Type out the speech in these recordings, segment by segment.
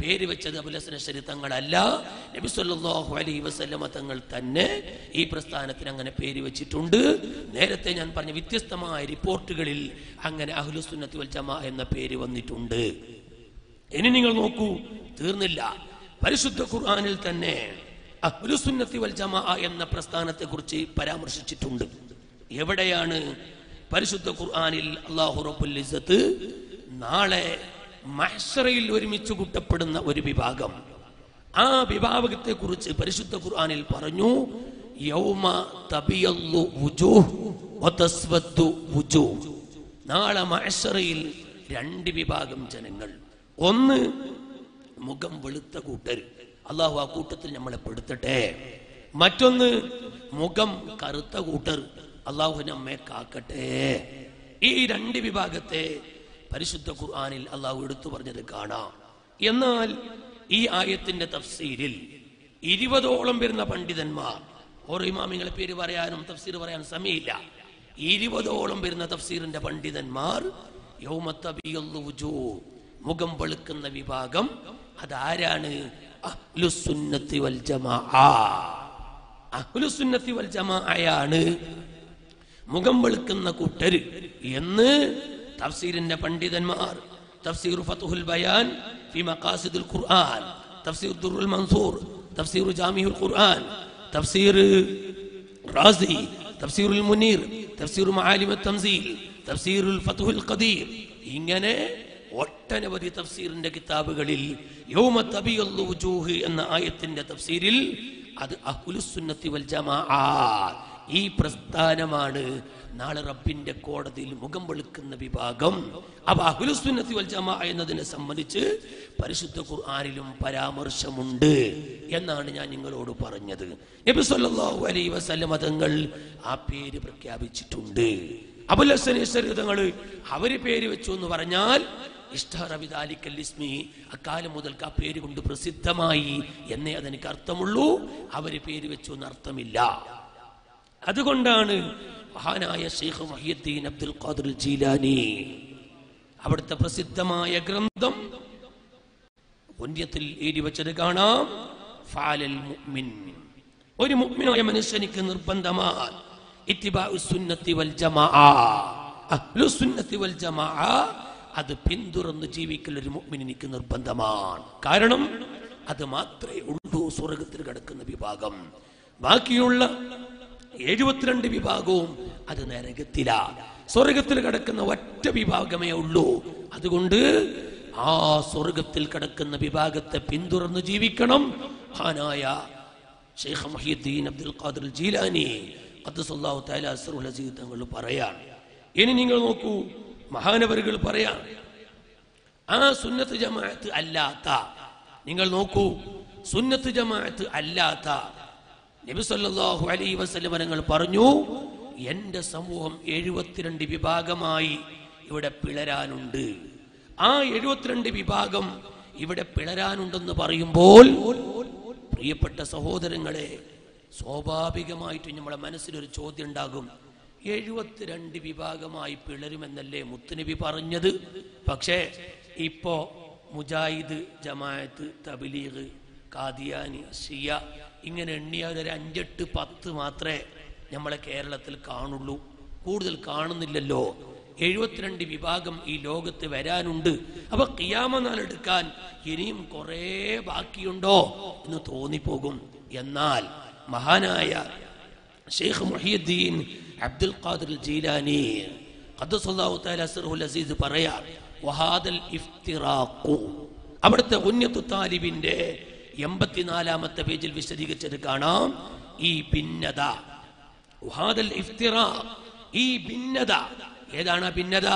പേര് വെച്ചത് അബുലസനശ്ശേരി തങ്ങളല്ല നബി അലൈഹി വസല്ലമ തങ്ങൾ തന്നെ ഈ പ്രസ്ഥാനത്തിന് അങ്ങനെ പേര് വെച്ചിട്ടുണ്ട്. നേരത്തെ ഞാൻ പറഞ്ഞ വ്യത്യസ്തമായ റിപ്പോർട്ടുകളിൽ അങ്ങനെ അഹ്ലുസുന്നത്തി വൽ ജമാ എന്ന പേര് വന്നിട്ടുണ്ട്. ഇനി നിങ്ങൾ നോക്കൂ തീർന്നില്ല. പരിശുദ്ധ ഖുർആനിൽ തന്നെ അഹ്ലുസുന്നത്തി വൽ ജമാ എന്ന പ്രസ്ഥാനത്തെ കുറിച്ച് പരാമർശിച്ചിട്ടുണ്ട്. എവിടെയാണ് പരിശുദ്ധ ഖുർആനിൽ റബ്ബുൽ ഇസ്സത്ത് നാളെ മഹ്ശറയിൽ ഒരുമിച്ച് കൂട്ടപ്പെടുന്ന ഒരു വിഭാഗം. ആ വിഭാഗത്തെ കുറിച്ച് പരിശുദ്ധ ഖുർആാനിൽ പറഞ്ഞു യൗമ തബിയല്ലു നാളെ മഹ്സറയിൽ രണ്ട് വിഭാഗം ജനങ്ങൾ. ഒന്ന് മുഖം വെളുത്ത കൂട്ടർ അള്ളാഹു ആ കൂട്ടത്തിൽ നമ്മളെ പെടുത്തട്ടെ. മറ്റൊന്ന് മുഖം കറുത്ത കൂട്ടർ. അള്ളാഹു നമ്മെ കാക്കട്ടെ. ഈ രണ്ട് വിഭാഗത്തെ പരിശുദ്ധ ഖുർആാനിൽ അള്ളാഹു എടുത്തു പറഞ്ഞത് കാണാം. എന്നാൽ ഈ ആയത്തിന്റെ തഫ്സീരിൽ ഇരുപതോളം വരുന്ന പണ്ഡിതന്മാർ ഓരോ ഇമാമിങ്ങളെ പേര് പറയാനും തഫ്സീർ പറയാനും സമയമില്ല. ഇരുപതോളം വരുന്ന തഫ്സീറിന്റെ പണ്ഡിതന്മാർ മുഖം വെളുക്കുന്ന വിഭാഗം അതാരാണ്? വൽ ജമാഅ അഹ്ലുസുന്നത്തി വൽ മുഖം വെളുക്കുന്ന കൂട്ടര്. എന്ന് തഫ്സീറിന്റെ പണ്ഡിതന്മാർ തഫ്സീർ ഫതുഹുൽ ബയാൻ ഫി മഖാസിദുൽ ഖുർആൻ തഫ്സീർ ദുറുൽ മൻസൂർ തഫ്സീർ ജാമിഉൽ ഖുർആൻ തഫ്സീർ റാസി തഫ്സീറുൽ മുനീർ തഫ്സീർ മആലിം തംസീൽ തഫ്സീറുൽ ഫതുഹുൽ ഖദീർ ഇങ്ങനെ ഒട്ടനവധി തഫ്സീറിന്റെ കിതാബുകളിൽ യൗമ തബിയല്ലു വുജൂഹ് എന്ന ആയത്തിന്റെ തഫ്സീരിൽ അത് അഹ്ലുസുന്നത്തി വൽ ജമാഅ ഈ പ്രസ്ഥാനമാണ് നാളെ റബ്ബിന്റെ കോടതിയിൽ മുഖം വെളുക്കുന്ന വിഭാഗം. അപ്പൊ അഹുലുസുന്നത്തി വൽജമ എന്നതിനെ സംബന്ധിച്ച് പരിശുദ്ധ ഖുർആനിലും പരാമർശമുണ്ട് എന്നാണ് ഞാൻ നിങ്ങളോട് പറഞ്ഞത്. നബി സല്ലല്ലാഹു അലൈഹി വസല്ലം തങ്ങൾ ആ പേര് പ്രഖ്യാപിച്ചിട്ടുണ്ട്. അബുൽ ഹസൻ തങ്ങൾ അവർ പേര് വെച്ചു എന്ന് പറഞ്ഞാൽ ഇഷ്ടാറബിദാലിക്കല്ലിസ്മി അക്കാലം മുതൽക്ക് ആ പേര് കൊണ്ട് പ്രസിദ്ധമായി എന്നേ അതെനിക്ക് അർത്ഥമുള്ളൂ. അവർ പേര് വെച്ചു എന്ന് അർത്ഥമില്ല. അതുകൊണ്ടാണ് മഹാനായ Sheikh Muhiyuddin Abdul Qadir Jilani അവിടുത്തെ പ്രസിദ്ധമായ ഗ്രന്ഥം പുണ്യത്തിൽ എഴുതി വെച്ചത് കാണാം. ഫാലൽ മുഅ്മിൻ. ഒരു മുഅ്മിനായ മനുഷ്യനിക്ക് നിർബന്ധമാണ് ഇത്തിബാഉ സുന്നത്തി വൽ ജമാഅ. അഹ്ലു സുന്നത്തി വൽ ജമാഅ. അത് പിന്തുടർന്ന് ജീവിക്കൽ ഒരു മുഅ്മിനിക്ക് നിർബന്ധമാണ്. കാരണം അത് മാത്രമേ ഉള്ളൂ സ്വർഗത്തിൽ കിടക്കുന്ന വിഭാഗം. ബാക്കിയുള്ള എഴുപത്തിരണ്ട് വിഭാഗവും അത് നരകത്തില. സ്വർഗത്തിൽ കിടക്കുന്ന ഒറ്റ വിഭാഗമേ ഉള്ളൂ. അതുകൊണ്ട് ആ സ്വർഗത്തിൽ കിടക്കുന്ന വിഭാഗത്തെ പിന്തുടർന്ന് ജീവിക്കണം. ഹാനായ Sheikh Muhiyuddin Abdul Qadir Jilani ഖദ്ദസല്ലാഹു തആല അസ്റുൽ അസീസ് തങ്ങൾ പറയാണ്. ഇനി നിങ്ങൾ നോക്കൂ മഹാനവരുകൾ പറയാം ആ സുന്നത്ത് ജമാഅത്ത് അല്ലാത്ത നിങ്ങൾ നോക്കൂ സുന്നത്ത് ജമാഅത്ത് അല്ലാത്ത നബി അലൈ തങ്ങൾ പറഞ്ഞു എന്റെ സമൂഹം എഴുപത്തിരണ്ട് വിഭാഗമായി ഇവിടെ പിളരാനുണ്ട്. ആ എഴുപത്തിരണ്ട് വിഭാഗം ഇവിടെ പിളരാനുണ്ടെന്ന് പറയുമ്പോൾ പ്രിയപ്പെട്ട സഹോദരങ്ങളെ സ്വാഭാവികമായിട്ട് നമ്മളെ മനസ്സിലൊരു ചോദ്യം ഉണ്ടാകും എഴുപത്തിരണ്ട് വിഭാഗമായി പിളരുമെന്നല്ലേ മുത്തുനബി പറഞ്ഞത്? പക്ഷേ ഇപ്പോ മുജാഹിദ് ജമാഅത്ത് തബ്ലീഗ് കാദിയാനി ഷിയ ഇങ്ങനെ എണ്ണിയാൽ ഒരു അഞ്ചെട്ട് പത്ത് മാത്രമേ നമ്മളെ കേരളത്തിൽ കാണുള്ളൂ. കൂടുതൽ കാണുന്നില്ലല്ലോ. എഴുപത്തിരണ്ട് വിഭാഗം ഈ ലോകത്ത് വരാനുണ്ട്. അപ്പൊ കിയാമ നാളെടുക്കാൻ ഇനിയും കുറേ ബാക്കിയുണ്ടോ എന്ന് തോന്നിപ്പോകും. എന്നാൽ മഹാനായ Sheikh Muhiyuddin Abdul Qadir Jilani Azeez പറയാ അവിടുത്തെ ഉന്നത്തു താലിബിന്റെ എൺപത്തിനാലാമത്തെ പേജിൽ വിശദീകരിച്ചത് കാണാം. ഈ ഭിന്നത. വഹാദൽ ഇഫ്തിറാ. ഈ ഭിന്നത. ഏതാണ് ഭിന്നത?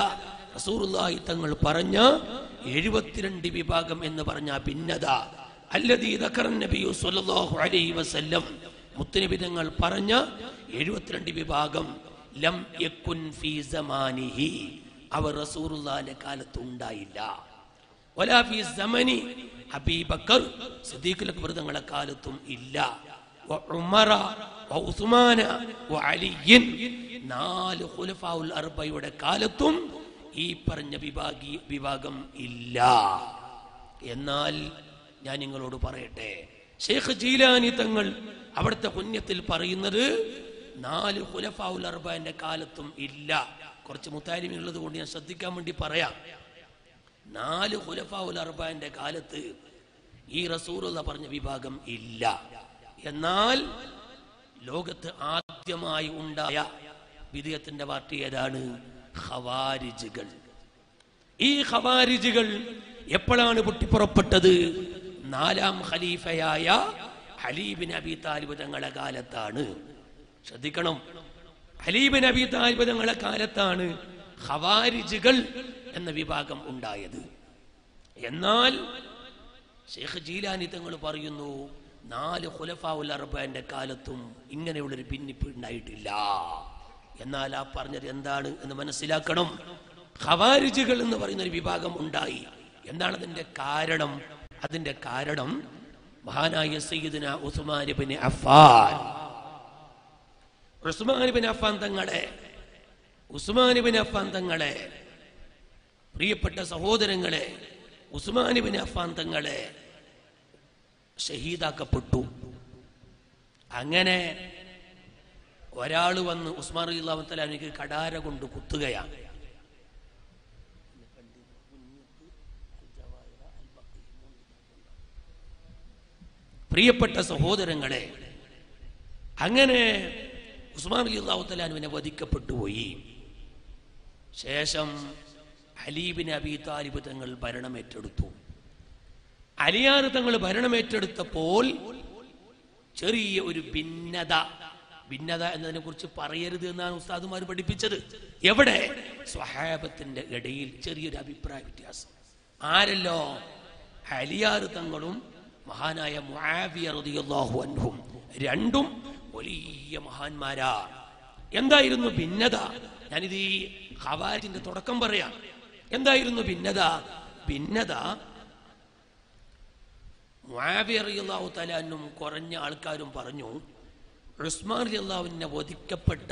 റസൂറുല്ലാഹി തങ്ങൾ പറഞ്ഞ എഴുപത്തിരണ്ട് വിഭാഗം എന്ന് പറഞ്ഞ ഭിന്നത. ദക്കറൻ നബിയു സല്ലല്ലാഹു അലൈഹി വസല്ലം. മുത്തനബി തങ്ങൾ പറഞ്ഞ എഴുപത്തിരണ്ട് വിഭാഗം. ലം യക്കുൻ ഫീ സമാനിഹി. അവർ റസൂറുല്ലാഹിന്റെ കാലത്ത് ഉണ്ടായില്ല. വലാ ഫീ സമനി. അബീബക്കർ സിദ്ദീഖുൽ അക്ബർ കാലത്തും ഇല്ല ഉമറ ഖുലഫാഉൽ കാലത്തും ഈ പറഞ്ഞ വിഭാഗി വിഭാഗം ഇല്ല. എന്നാൽ ഞാൻ നിങ്ങളോട് പറയട്ടെ. ഷെയ്ഖ് ജീലാനി തങ്ങൾ അവിടുത്തെ പുണ്യത്തിൽ പറയുന്നത് നാല് ഖുലഫാഉൽ അർബാന്റെ കാലത്തും ഇല്ല. കുറച്ച് മുത്താരിമി ഉള്ളത് കൊണ്ട് ഞാൻ ശ്രദ്ധിക്കാൻ വേണ്ടി പറയാം. നാല് ഹുലഫാവുൽ അർബാന്റെ കാലത്ത് ഈ റസൂറുള്ള പറഞ്ഞ വിഭാഗം ഇല്ല. എന്നാൽ ലോകത്ത് ആദ്യമായി ഉണ്ടായ വിധേയത്തിന്റെ പാർട്ടി ഏതാണ്? ഖവാരിജുകൾ. ഈ ഖവാരിജുകൾ എപ്പോഴാണ് പൊട്ടിപ്പുറപ്പെട്ടത്? നാലാം ഖലീഫയായ ഹലീബിൻ അബി താലിബ് തങ്ങളുടെ കാലത്താണ്. ശ്രദ്ധിക്കണം. ഹലീബിൻ അബി താലിബ് തങ്ങളുടെ കാലത്താണ് ഖവാരിജുകൾ എന്ന വിഭാഗം ഉണ്ടായത്. എന്നാൽ ഷെയ്ഖ് ജീലാനി തങ്ങൾ പറയുന്നു നാല് ഖുലഫാവുൽ അറബാന്റെ കാലത്തും ഇങ്ങനെയുള്ളൊരു ഭിന്നിപ്പ് ഉണ്ടായിട്ടില്ല. എന്നാൽ ആ പറഞ്ഞത് എന്താണ് എന്ന് മനസ്സിലാക്കണം. ഖവാരിജുകൾ എന്ന് പറയുന്ന ഒരു വിഭാഗം ഉണ്ടായി. എന്താണ് അതിന്റെ കാരണം? അതിന്റെ കാരണം മഹാനായ സയ്യിദിന ഉസ്മാൻ അഫാൻ ഉസ്മാൻ അഫ്ഫാൻ തങ്ങളെ ഉസ്മാൻ ഇബ്നു അഫ്ഫാൻ തങ്ങളെ പ്രിയപ്പെട്ട സഹോദരങ്ങളെ ഉസ്മാൻ ഇബ്നു അഫ്ഫാൻ തങ്ങളെ ഷഹീദാക്കപ്പെട്ടു. അങ്ങനെ ഒരാൾ വന്ന് ഉസ്മാൻ അള്ളാഹുത്തല എനിക്ക് കടാര കൊണ്ട് കുത്തുകയാണ്. പ്രിയപ്പെട്ട സഹോദരങ്ങളെ അങ്ങനെ ഉസ്മാൻ അലി അള്ളാഹുത്തലാനുവിനെ വധിക്കപ്പെട്ടു പോയി. ശേഷം അലീബിൻ അബി താലിബ് തങ്ങൾ ഭരണമേറ്റെടുത്തു. അലിയാർ തങ്ങൾ ഭരണമേറ്റെടുത്തപ്പോൾ ചെറിയ ഒരു ഭിന്നത ഭിന്നത എന്നതിനെ കുറിച്ച് പറയരുത് എന്നാണ് ഉസ്താദുമാർ പഠിപ്പിച്ചത്. എവിടെ? സ്വഹാബത്തിന്റെ ഇടയിൽ ചെറിയൊരു അഭിപ്രായ വ്യത്യാസം. ആരല്ലോ? അലിയാർ തങ്ങളും മഹാനായ മുആവിയ റളിയല്ലാഹു അൻഹും രണ്ടും വലിയ മഹാന്മാരാ. എന്തായിരുന്നു ഭിന്നത? ഞാനിത് ഈ ഖവാരിന്റെ തുടക്കം പറയാം. എന്തായിരുന്നു ഭിന്നത? ഭിന്നത കുറഞ്ഞ ആൾക്കാരും പറഞ്ഞു ഉസ്മാൻ റിയാവിനെ വധിക്കപ്പെട്ട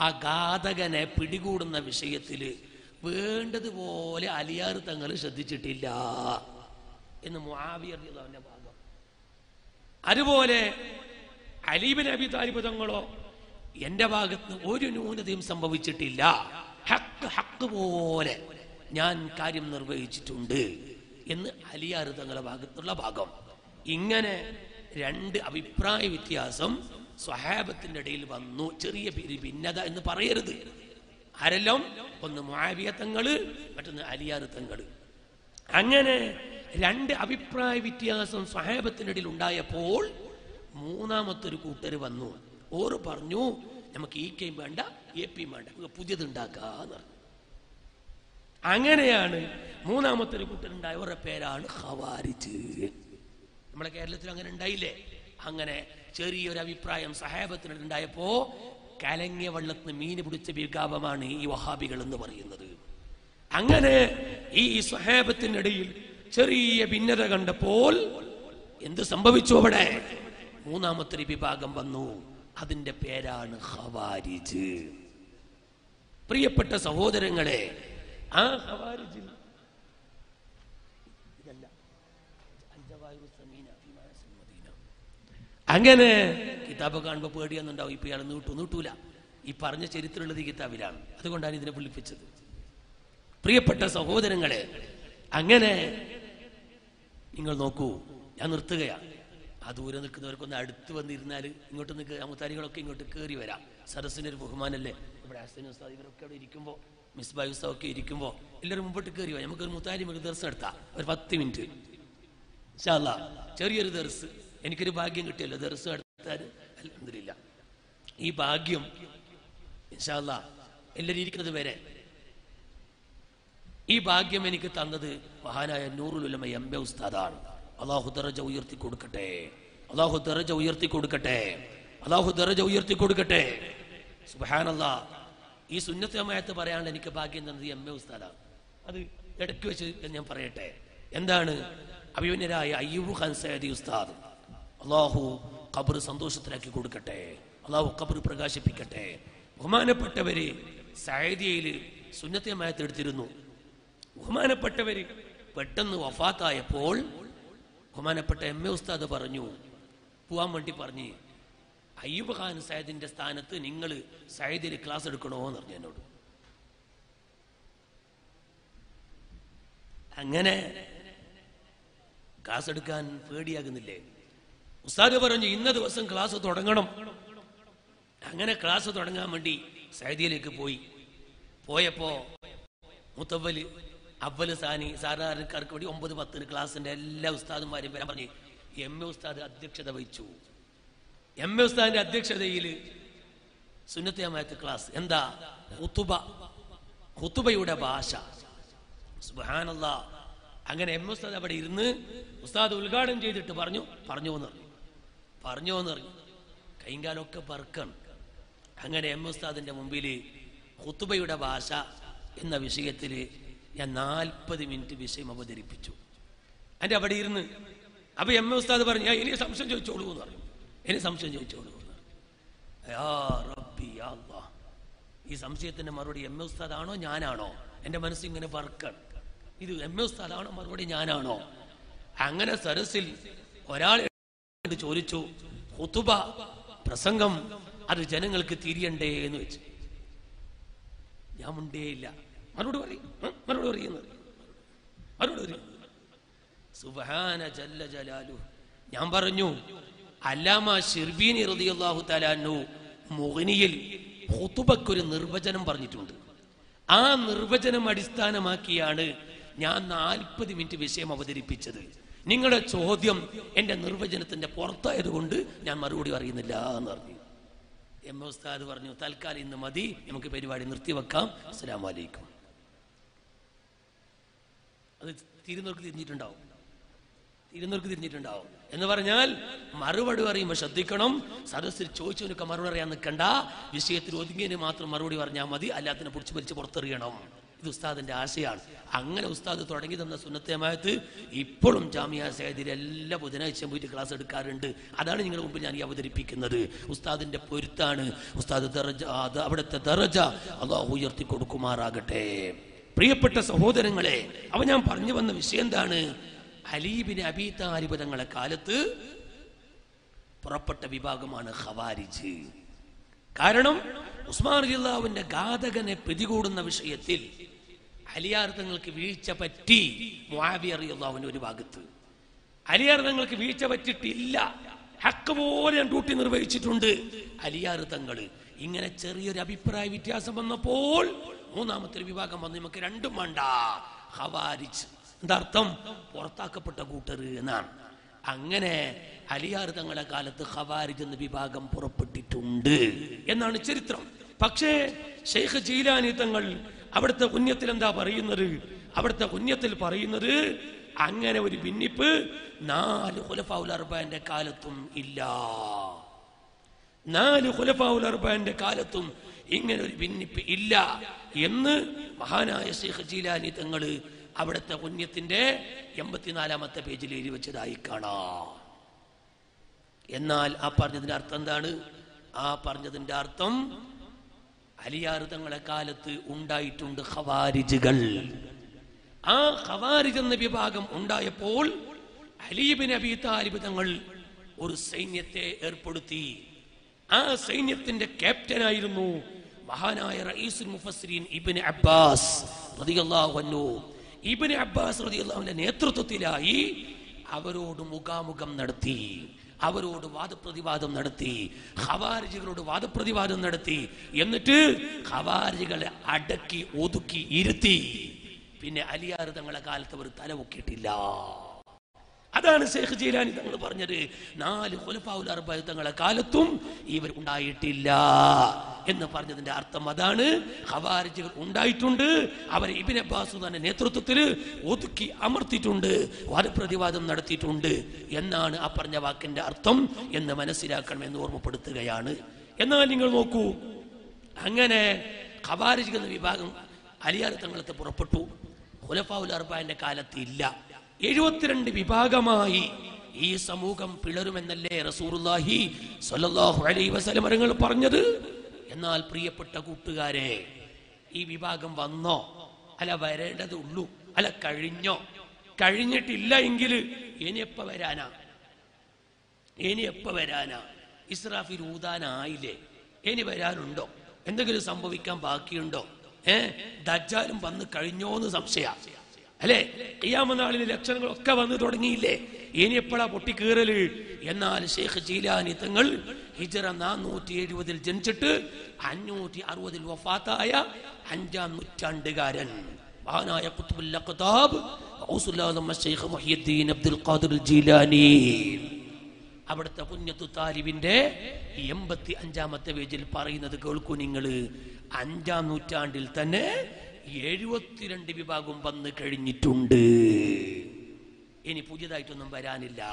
ആ ഘാതകനെ പിടികൂടുന്ന വിഷയത്തിൽ വേണ്ടതുപോലെ അലിയാർ തങ്ങൾ ശ്രദ്ധിച്ചിട്ടില്ല എന്ന് ഭാഗം. അതുപോലെ അലീബിൻ അബി താലിബ് തങ്ങളോ എന്റെ ഭാഗത്ത് ഒരു ന്യൂനതയും സംഭവിച്ചിട്ടില്ല. ഹക്ക് ഹക്ക് പോലെ ഞാൻ കാര്യം നിർവഹിച്ചിട്ടുണ്ട് എന്ന് അലിയാർ തങ്ങളുടെ ഭാഗത്തുള്ള ഭാഗം. ഇങ്ങനെ രണ്ട് അഭിപ്രായ വ്യത്യാസം സ്വഹാബത്തിന്റെ ഇടയിൽ വന്നു. ചെറിയ ഭിന്നത എന്ന് പറയരുത്. ആരെല്ലാം? ഒന്ന് മാവിയ തങ്ങൾ മറ്റൊന്ന് അലിയാർ തങ്ങൾ. അങ്ങനെ രണ്ട് അഭിപ്രായ വ്യത്യാസം സ്വഹാബത്തിനിടയിൽ ഉണ്ടായപ്പോൾ മൂന്നാമത്തെ ഒരു കൂട്ടർ വന്നു. ഓറ് പറഞ്ഞു നമുക്ക് ഈ കെയും വേണ്ട എ പിയും വേണ്ട നമുക്ക് പുതിയത് ഉണ്ടാക്കാന്ന് പറഞ്ഞു. അങ്ങനെയാണ് മൂന്നാമത്തെ ഒരു കൂട്ടരുണ്ടായ അവരുടെ പേരാണ് ഖവാരിജ്. നമ്മുടെ കേരളത്തിൽ അങ്ങനെ ഉണ്ടായില്ലേ? അങ്ങനെ ചെറിയൊരു അഭിപ്രായം സഹാബത്തിന് ഉണ്ടായപ്പോ കലങ്ങിയ വള്ളത്തിന് മീൻ പിടിച്ച വികാപമാണ് ഈ വഹാബികൾ എന്ന് പറയുന്നത്. അങ്ങനെ ഈ സഹാബത്തിനിടയിൽ ചെറിയ ഭിന്നത കണ്ടപ്പോൾ എന്ത് സംഭവിച്ചു അവിടെ? മൂന്നാമത്തെ ഒരു വിഭാഗം വന്നു. അതിന്റെ പേരാണ് ഹവാരിജ് പ്രിയപ്പെട്ട സഹോദരങ്ങളെ ആ ഹവാരിജ്. അങ്ങനെ കിതാബ് കാണുമ്പോൾ പേടിയാന്നുണ്ടാവും. ഇപ്പൊ ഇയാൾ നീട്ടു നീട്ടൂല. ഈ പറഞ്ഞ ചരിത്രമുള്ളത് ഈ കിതാബിലാണ്. അതുകൊണ്ടാണ് ഇതിനെ വിളിപ്പിച്ചത്. പ്രിയപ്പെട്ട സഹോദരങ്ങളെ അങ്ങനെ നിങ്ങൾ നോക്കൂ. ഞാൻ നിർത്തുകയാണ്. ആ ദൂരെ നിൽക്കുന്നവർക്കൊന്ന് അടുത്ത് വന്നിരുന്നാൽ ഇങ്ങോട്ട് നിൽക്കുക അമുത്താരികളൊക്കെ ഇങ്ങോട്ട് കയറി വരാം. സരസിന്റെ ഒരു ബഹുമാനല്ലേ ഇവിടെ ഹസൻ ഉസ്താദ് ഇവരൊക്കെ അവിടെ ഇരിക്കുമ്പോൾ മിസ്ബായ് ഉസ്താദ് ഒക്കെ ഇരിക്കുമ്പോൾ എല്ലാവരും മുമ്പോട്ട് കയറി വരാം. നമുക്കൊരു മുത്താരി ഒരു ദർശനം എടുത്താൽ ഒരു പത്ത് മിനിറ്റ്. ഇൻഷാല്ലാ ചെറിയൊരു ദർസ്. എനിക്കൊരു ഭാഗ്യം കിട്ടിയല്ലോ. ദർസ് എടുത്താൽ അൽഹംദുലില്ലാ. ഈ ഭാഗ്യം ഇൻഷാല്ല എല്ലാവരും ഇരിക്കുന്നത് വരെ. ഈ ഭാഗ്യം എനിക്ക് തന്നത് മഹാനായ നൂറുലുലമ എം എ ഉസ്താദാണ്. അള്ളാഹു ദറജ ഉയർത്തി കൊടുക്കട്ടെ. അള്ളാഹു ദറജ ഉയർത്തി കൊടുക്കട്ടെ. അള്ളാഹു ദറജ ഉയർത്തി കൊടുക്കട്ടെ. സുബാനല്ലാ ഈ സുന്നത്തമയത്ത് പറയാനുള്ള എനിക്ക് ഭാഗ്യം തന്നത് എം എ ഉസ്താദാണ്. അത് ഇടയ്ക്ക് വെച്ച് ഞാൻ പറയട്ടെ. എന്താണ്? അഭിമന്യരായ അയ്യൂബ് ഖാൻ സയദി ഉസ്താദ്. അള്ളാഹു ഖബർ സന്തോഷത്തിലാക്കി കൊടുക്കട്ടെ. അള്ളാഹു ഖബർ പ്രകാശിപ്പിക്കട്ടെ. ബഹുമാനപ്പെട്ടവര് സയദിയയിൽ സുന്നത്തമയത്ത് എടുത്തിരുന്നു. ബഹുമാനപ്പെട്ടവര് പെട്ടെന്ന് വഫാത്തായപ്പോൾ ബഹുമാനപ്പെട്ട എം എ ഉസ്താദ് പറഞ്ഞു പോവാൻ വേണ്ടി പറഞ്ഞു അയ്യൂബ് ഖാൻ സയ്യിദിന്റെ സ്ഥാനത്ത് നിങ്ങൾ സയ്യിദിന് ക്ലാസ് എടുക്കണോ എന്ന് പറഞ്ഞു എന്നോട്. അങ്ങനെ ക്ലാസ് എടുക്കാൻ പേടിയാകുന്നില്ലേ? ഉസ്താദ് പറഞ്ഞു ഇന്ന ദിവസം ക്ലാസ് തുടങ്ങണം. അങ്ങനെ ക്ലാസ് തുടങ്ങാൻ വേണ്ടി സൈദിയിലേക്ക് പോയി. പോയപ്പോ മുത്തവൽ അവൽ സാനി സാധാരണക്കാർക്ക് വേണ്ടി ഒമ്പത് പത്തിന് ക്ലാസ്സിന്റെ എല്ലാ ഉസ്താദുമാരും വരാൻ പറഞ്ഞു എം എ ഉസ്താദ് അധ്യക്ഷത വഹിച്ചു. എം എ ഉസ്താദിന്റെ അധ്യക്ഷതയിൽ സുന്നത്തിയമായത്ത് ക്ലാസ്. എന്താ? ഹുത്തുബ ഹുത്തുബയുടെ ഭാഷ. സുബാനല്ല അങ്ങനെ എം ഉസ്താദ് അവിടെ ഇരുന്ന് ഉസ്താദ് ഉദ്ഘാടനം ചെയ്തിട്ട് പറഞ്ഞു പറഞ്ഞു എന്ന് പറഞ്ഞു. പറഞ്ഞു പറഞ്ഞു. കൈകാലൊക്കെ പറക്കണം. അങ്ങനെ എം ഉസ്താദിന്റെ മുമ്പിൽ ഹുത്തുബയുടെ ഭാഷ എന്ന വിഷയത്തിൽ ഞാൻ നാൽപ്പത് മിനിറ്റ് വിഷയം അവതരിപ്പിച്ചു. എന്റെ അവിടെ ഇരുന്ന് അപ്പൊ എം എ ഉസ്താദ് പറഞ്ഞു ഞാൻ ഇനി സംശയം ചോദിച്ചോളൂ എന്ന് പറഞ്ഞു. ഇനി സംശയം ചോദിച്ചോളൂ ഈ സംശയത്തിന്റെ മറുപടി എം എ ഉസ്താദാണോ ഞാനാണോ? എന്റെ മനസ്സിങ്ങനെ വർക്കാണ്. ഇത് എം എ ഉസ്താദാണോ? മറുപടി ഞാനാണോ? അങ്ങനെ സരസിൽ ഒരാൾ ചോദിച്ചു ഹുതുബ പ്രസംഗം അത് ജനങ്ങൾക്ക് തിരിയണ്ടേ? എന്ന് വെച്ചു. ഞാൻ മുണ്ടേയില്ല. മറുപടി പറയും? മറുപടി പറയുന്നത് മറുപടി പറയും? സുബാന ജല്ല ജലാലു. ഞാൻ പറഞ്ഞു അല്ലാമ ഷിർബീനി റളിയല്ലാഹു തലാനു മുഗ്നിയിൽ ഖുതുബക്കൊരു നിർവചനം പറഞ്ഞിട്ടുണ്ട്. ആ നിർവചനം അടിസ്ഥാനമാക്കിയാണ് ഞാൻ നാൽപ്പത് മിനിറ്റ് വിഷയം അവതരിപ്പിച്ചത്. നിങ്ങളുടെ ചോദ്യം എന്റെ നിർവചനത്തിന്റെ പുറത്തായതുകൊണ്ട് ഞാൻ മറുപടി അറിയുന്നില്ല എന്ന് പറഞ്ഞു. എം ഉസ്താദ് പറഞ്ഞു തൽക്കാലം ഇന്ന് മതി നമുക്ക് പരിപാടി നിർത്തിവെക്കാം. അസ്സാം അലൈക്കും. അത് തിരുന്നോർക്ക് തിരിഞ്ഞിട്ടുണ്ടാവും. തിരുന്നോർക്ക് തിരിഞ്ഞിട്ടുണ്ടാവും. എന്ന് പറഞ്ഞാൽ മറുപടി പറയുമ്പോൾ ശ്രദ്ധിക്കണം. സദസ്സിൽ ചോദിച്ചവനൊക്കെ മറുപടി അറിയാൻ നിൽക്കണ്ട. വിഷയത്തിൽ ഒതുങ്ങിയതിന് മാത്രം മറുപടി പറഞ്ഞാൽ മതി. അല്ലാത്തിനെ പിടിച്ച് വലിച്ച് പുറത്തെറിയണം. ഇത് ഉസ്താദിന്റെ ആശയാണ്. അങ്ങനെ ഉസ്താദ് തുടങ്ങി തന്ന സുന്നത്തേമായത്ത് ഇപ്പോഴും ജാമ്യ സേദിൽ എല്ലാ ബുധനാഴ്ചയും പോയിട്ട് ക്ലാസ് എടുക്കാറുണ്ട്. അതാണ് നിങ്ങളുടെ മുമ്പിൽ ഞാൻ ഈ അവതരിപ്പിക്കുന്നത്. ഉസ്താദിന്റെ പൊരുത്താണ്. ഉസ്താദ് ദറജ അത് അവിടുത്തെ ദറജ അള്ളാഹു ഉയർത്തി കൊടുക്കുമാറാകട്ടെ പ്രിയപ്പെട്ട സഹോദരങ്ങളെ അവ ഞാൻ പറഞ്ഞു വന്ന വിഷയം എന്താണ്? അലീബിന് അബീതാലിബ് തങ്ങളെ കാലത്ത് പുറപ്പെട്ട വിഭാഗമാണ് ഖവാരിജ്. കാരണം ഉസ്മാൻ ജില്ലാവിന്റെ ഘാതകനെ പ്രതികൂടുന്ന വിഷയത്തിൽ അലിയാർ തങ്ങൾക്ക് വീഴ്ച പറ്റി മുആവിയ റളിയല്ലാഹുവിന്റെ ഒരു ഭാഗത്ത്. അലിയാർ തങ്ങൾക്ക് വീഴ്ച പറ്റിയിട്ടില്ല. ഹക്ക് പോലെ ഡ്യൂട്ടി നിർവഹിച്ചിട്ടുണ്ട്. അലിയാർ തങ്ങൾ ഇങ്ങനെ ചെറിയൊരു അഭിപ്രായ വ്യത്യാസം വന്നപ്പോൾ മൂന്നാമത്തെ ഒരു വിഭാഗം വന്ന്. നമുക്ക് രണ്ടും വേണ്ട. ഹവാരിച്ച് എന്താർത്ഥം? പുറത്താക്കപ്പെട്ട കൂട്ടർ എന്നാണ്. അങ്ങനെ അലിയാർ തങ്ങളുടെ കാലത്ത് ഹവാരിജ് എന്ന വിഭാഗം പുറപ്പെട്ടിട്ടുണ്ട് എന്നാണ് ചരിത്രം. പക്ഷേ ഷെയ്ഖ് ജീലാനി തങ്ങൾ അവിടുത്തെ കുഞ്ഞത്തിൽ എന്താ പറയുന്നത്? അവിടുത്തെ കുഞ്ഞത്തിൽ പറയുന്നത് അങ്ങനെ ഒരു ഭിന്നിപ്പ് നാല് അർബാന്റെ കാലത്തും ഇല്ല. നാല് അർബാന്റെ കാലത്തും ഇങ്ങനെ ഒരു ഭിന്നിപ്പ് ഇല്ല എന്ന് മഹാനായ ഷെയ്ഖ് ജീലാനി തങ്ങൾ അവിടുത്തെ കുഞ്ഞത്തിന്റെ എൺപത്തിനാലാമത്തെ പേജിൽ എഴുതി വെച്ചതായി കാണാം. എന്നാൽ ആ പറഞ്ഞതിന്റെ അർത്ഥം എന്താണ്? ആ പറഞ്ഞതിന്റെ അർത്ഥം അലിയാർ തങ്ങളെ കാലത്ത് ഉണ്ടായിട്ടുണ്ട് ഖവാരിജുകൾ. ആ ഖവാരിജ് എന്ന വിഭാഗം ഉണ്ടായപ്പോൾ അലീബിൻ അബി താലിബ് തങ്ങൾ ഒരു സൈന്യത്തെ ഏർപ്പെടുത്തി. ആ സൈന്യത്തിന്റെ ക്യാപ്റ്റനായിരുന്നു മഹാനായ റഈസുൽ മുഫസ്സിരീൻ ഇബ്നു അബ്ബാസ് റളിയല്ലാഹു അൻഹു. ഇബ്നു അബ്ബാസ് റളിയല്ലാഹുവിന്റെ നേതൃത്വത്തിലായി അവരോട് മുഖാമുഖം നടത്തി അവരോട് വാദപ്രതിവാദം നടത്തി ഖവാരിജുകളോട് വാദപ്രതിവാദം നടത്തി എന്നിട്ട് ഖവാരിജുകളെ അടക്കി ഒതുക്കി ഇരുത്തി. പിന്നെ അലിയാർ തങ്ങളെ കാലത്ത് അവർ തല അതാണ് ശേഖ് ജീലാനി തങ്ങൾ പറഞ്ഞത്. നാല് ഖുലഫാഉൽ അർബഅ തങ്ങളെ കാലത്തും ഇവർ ഉണ്ടായിട്ടില്ല എന്ന് പറഞ്ഞതിന്റെ അർത്ഥം അതാണ്. ഖവാരിജുകൾ ഉണ്ടായിട്ടുണ്ട്. അവരെ ഇബിൻ അബ്ബാസ് തന്നെ നേതൃത്വത്തിൽ ഒതുക്കി അമർത്തിയിട്ടുണ്ട്. വാദപ്രതിവാദം നടത്തിയിട്ടുണ്ട് എന്നാണ് ആ പറഞ്ഞ വാക്കിന്റെ അർത്ഥം എന്ന് മനസ്സിലാക്കണം എന്ന് ഓർമ്മപ്പെടുത്തുകയാണ്. എന്നാൽ നിങ്ങൾ നോക്കൂ അങ്ങനെ ഖവാരിജ് വിഭാഗം അലിയാർ തങ്ങളത്തെ പുറപ്പെട്ടു. ഖുലഫാഉൽ അർബായന്റെ കാലത്ത് ഇല്ല. എഴുപത്തിരണ്ട് വിഭാഗമായി ഈ സമൂഹം പിളരുമെന്നല്ലേ റസൂർലാഹി സല്ലാഹു അലൈ വസലമരങ്ങൾ പറഞ്ഞത്? എന്നാൽ പ്രിയപ്പെട്ട കൂട്ടുകാരെ ഈ വിഭാഗം വന്നോ? അല്ല വരേണ്ടത് അല്ല കഴിഞ്ഞോ? കഴിഞ്ഞിട്ടില്ല എങ്കിൽ ഇനി എപ്പ വരാനാ? ഇനി എപ്പ വരാനാ? ഇസ്രാഫി ഊതാനായില്ലേ? ഇനി വരാനുണ്ടോ? എന്തെങ്കിലും സംഭവിക്കാൻ ബാക്കിയുണ്ടോ? ഏ? ദജാലും വന്ന് കഴിഞ്ഞോന്ന് സംശയാ. അല്ലേ? ലക്ഷണങ്ങൾ ലക്ഷണങ്ങളൊക്കെ വന്നു തുടങ്ങിയില്ലേ? ഇനി എപ്പോഴാ പൊട്ടിക്കീറൽ? എന്നാൽ ഷെയ്ഖ് ജീലാനി തങ്ങൾ ഹിജറ നാനൂറ്റി എഴുപതിൽ ജനിച്ചിട്ട് അഞ്ഞൂറ്റി അറുപതിൽ വഫാത്തായ അഞ്ചാം നൂറ്റാണ്ടുകാരൻ. മഹാനായ അഖ്താബ് ഔസുൽ Sheikh Muhiyuddin Abdul Qadir Jilani. അവിടുത്തെ പുണ്യത്തു താലിബിന്റെ എൺപത്തി അഞ്ചാമത്തെ പേജിൽ പറയുന്നത് കേൾക്കൂ നിങ്ങൾ അഞ്ചാം നൂറ്റാണ്ടിൽ തന്നെ എഴുപത്തിരണ്ട് വിഭാഗം വന്ന് കഴിഞ്ഞിട്ടുണ്ട്. ഇനി പുതിയതായിട്ടൊന്നും വരാനില്ല.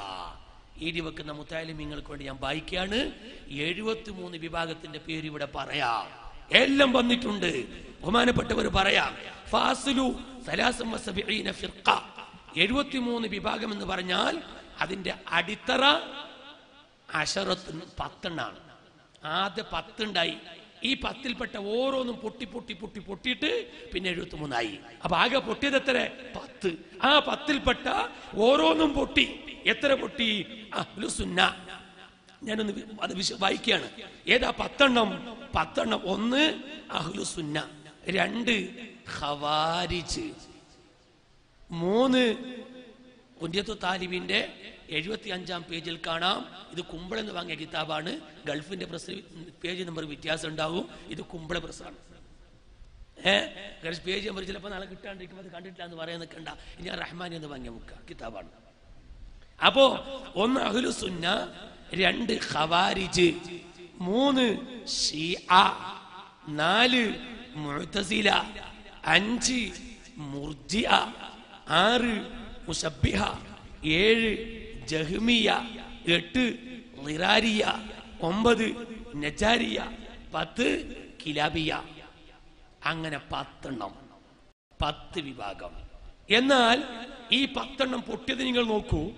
ഈടി വെക്കുന്ന മുത്തായാലും നിങ്ങൾക്ക് വേണ്ടി ഞാൻ വായിക്കുകയാണ്. എഴുപത്തി മൂന്ന് വിഭാഗത്തിന്റെ പേര് ഇവിടെ പറയാം. എല്ലാം വന്നിട്ടുണ്ട്. ബഹുമാനപ്പെട്ടവർ പറയാം. ഫാസിലു ഫിർഖ. എഴുപത്തിമൂന്ന് വിഭാഗം എന്ന് പറഞ്ഞാൽ അതിന്റെ അടിത്തറ അഷറത്ത് പത്തെണ്ണാണ്. ആദ്യ പത്തുണ്ടായി ഈ പത്തിൽപ്പെട്ട ഓരോന്നും പൊട്ടി പൊട്ടി പൊട്ടി പൊട്ടിയിട്ട് പിന്നെ എഴുപത്തി മൂന്നായി അപ്പൊ ആകെ പൊട്ടിയത് എത്ര? പത്ത്. ആ പത്തിൽപ്പെട്ട ഓരോന്നും പൊട്ടി. എത്ര പൊട്ടി? സുന്ന. ഞാനൊന്ന് അത് വിശ വായിക്കുകയാണ്. ഏതാ പത്തെണ്ണം? പത്തെണ്ണം. ഒന്ന് അഹ്ലു സുന്ന. രണ്ട് ഖവാരിജ്. മൂന്ന് കുന്യത്തു താലിബിന്റെ എഴുപത്തി അഞ്ചാം പേജിൽ കാണാം. ഇത് കുമ്പള എന്ന് വാങ്ങിയ കിതാബാണ്. ഗൾഫിന്റെ പ്രസ് പേജ് നമ്പർ വ്യത്യാസം ഉണ്ടാവും. ഇത് കുമ്പള പ്രസ്സാണ് ഏഹ് പേജ് നമ്പർ ചിലപ്പോൾ നാളെ കിട്ടാണ്ടിരിക്കുമ്പോൾ അത് കണ്ടിട്ടില്ല എന്ന് പറയാൻ നിൽക്കണ്ട. ഞാൻ റഹ്മാൻ എന്ന് വാങ്ങിയ മുക്ക കിതാബാണ്. അപ്പോ ഒന്ന് അഹുലു സുന്ന രണ്ട് ഖവാരിജ് മൂന്ന് നാല് മുഅ്തസില അഞ്ച് മുർജിയ ആറ് മുസബ്ബിഹ ഏഴ് ജഹ്മിയ എട്ട് നിറാരിയ ഒമ്പത് നജാരിയ പത്ത് കിലാബിയ. അങ്ങനെ പത്തെണ്ണം. പത്ത് വിഭാഗം. എന്നാൽ ഈ പത്തെണ്ണം പൊട്ടിയത് നിങ്ങൾ നോക്കൂ.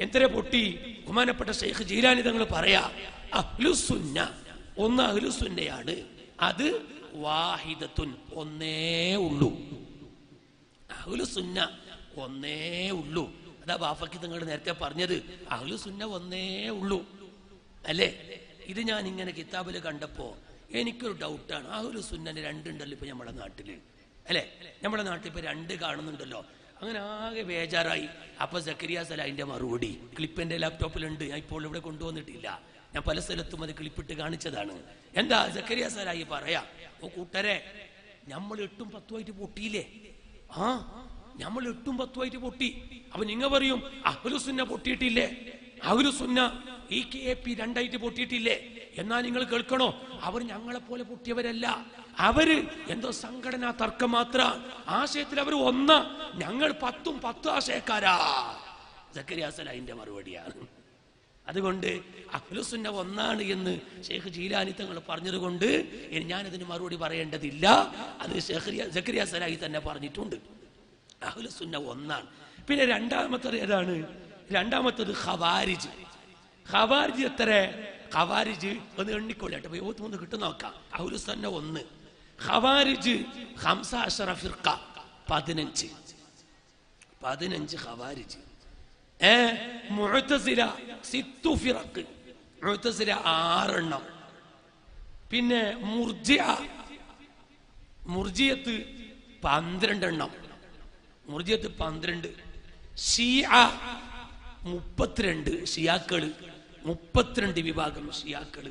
എത്ര പൊട്ടി? ബഹുമാനപ്പെട്ട ഷെയ്ഖ് ജീലാനി തങ്ങൾ പറയാ അഹ്ലുസുന്ന ഒന്ന് അഹ്ലുസുന്നയാണ് അത് വാഹിദത്തുൻ ഒന്നേ ഉള്ളൂ. അഹ്ലുസുന്ന ഒന്നേ ഉള്ളൂ. അതാ ബാഫക്ക് നിങ്ങൾ നേരത്തെ പറഞ്ഞത്. അഹ്ലു സുന്ന ഒന്നേ ഉള്ളൂ. അല്ലേ? ഇത് ഞാൻ ഇങ്ങനെ കിതാബിൽ കണ്ടപ്പോ എനിക്കൊരു ഡൗട്ടാണ് അഹ്ലു സുന്നന് രണ്ടുണ്ടല്ലോ ഇപ്പൊ നമ്മുടെ നാട്ടിൽ. അല്ലേ? നമ്മുടെ നാട്ടിൽ ഇപ്പൊ രണ്ട് കാണുന്നുണ്ടല്ലോ. അങ്ങനെ ആകെ ബേജാറായി. അപ്പൊ സക്കരിയ സല അതിന്റെ മറുപടി. ക്ലിപ്പ് എന്റെ ലാപ്ടോപ്പിലുണ്ട് ഞാൻ ഇപ്പോൾ ഇവിടെ കൊണ്ടുവന്നിട്ടില്ല. ഞാൻ പല സ്ഥലത്തും അത് ക്ലിപ്പിട്ട് കാണിച്ചതാണ്. എന്താ സക്കരിയ സലായി പറയാ? ഓ കൂട്ടരെ നമ്മൾ എട്ടും പത്തുമായിട്ട് പൊട്ടിയില്ലേ? ആ? നമ്മൾ എട്ടും പത്തുമായിട്ട് പൊട്ടി. അപ്പൊ നിങ്ങ പറയും അഹ്ലുസുന്ന പൊട്ടിയിട്ടില്ലേ? അഹ്ലുസുന്ന ഈ കെ പി രണ്ടായിട്ട് പൊട്ടിയിട്ടില്ലേ? എന്നാ നിങ്ങൾ കേൾക്കണോ? അവർ ഞങ്ങളെ പോലെ പൊട്ടിയവരല്ല. അവർ എന്തോ സംഘടന തർക്കം മാത്ര. ആശയത്തിൽ അവർ ഒന്ന ഞങ്ങൾ പത്തും പത്ത് ആശയക്കാരാ. സക്കരിയാസല അതിന്റെ മറുപടിയാണ്. അതുകൊണ്ട് അഹ്ലുസുന്ന ഒന്നാണ് എന്ന് ഷെയ്ഖ് ജീലാനി തങ്ങൾ പറഞ്ഞതുകൊണ്ട് ഇനി ഞാനതിന് മറുപടി പറയേണ്ടതില്ല. അത് സക്രിയ സലാഹി തന്നെ പറഞ്ഞിട്ടുണ്ട്. അഹ്ലുസുന്ന ഒന്നാണ്. പിന്നെ രണ്ടാമത്തത് ഏതാണ്? രണ്ടാമത്തത് ഹവാരിജ് ഹവാരിജ് എത്ര? ഹവാരിജ് ഒന്ന് എണ്ണിക്കൊള്ളട്ടെ ഇരുപത്തി മൂന്ന് കിട്ടും നോക്കാം. അഹ്ലുസുന്ന ഒന്ന്. ഹവാരിജ് ഹംസ അഷറ പതിനഞ്ച്. പതിനഞ്ച് ഹവാരിജ് ഏ? സിത്തു ഫിറക്ക് മുഅ്തസില ആറെണ്ണം. പിന്നെ മുർജിയ മുർജിയത്ത് പന്ത്രണ്ടെണ്ണം. മുർജിയത്ത് പന്ത്രണ്ട് ഷിയ മുപ്പത്തിരണ്ട് ഷിയാക്കൾ മുപ്പത്തിരണ്ട് വിഭാഗം ഷിയാക്കൾ.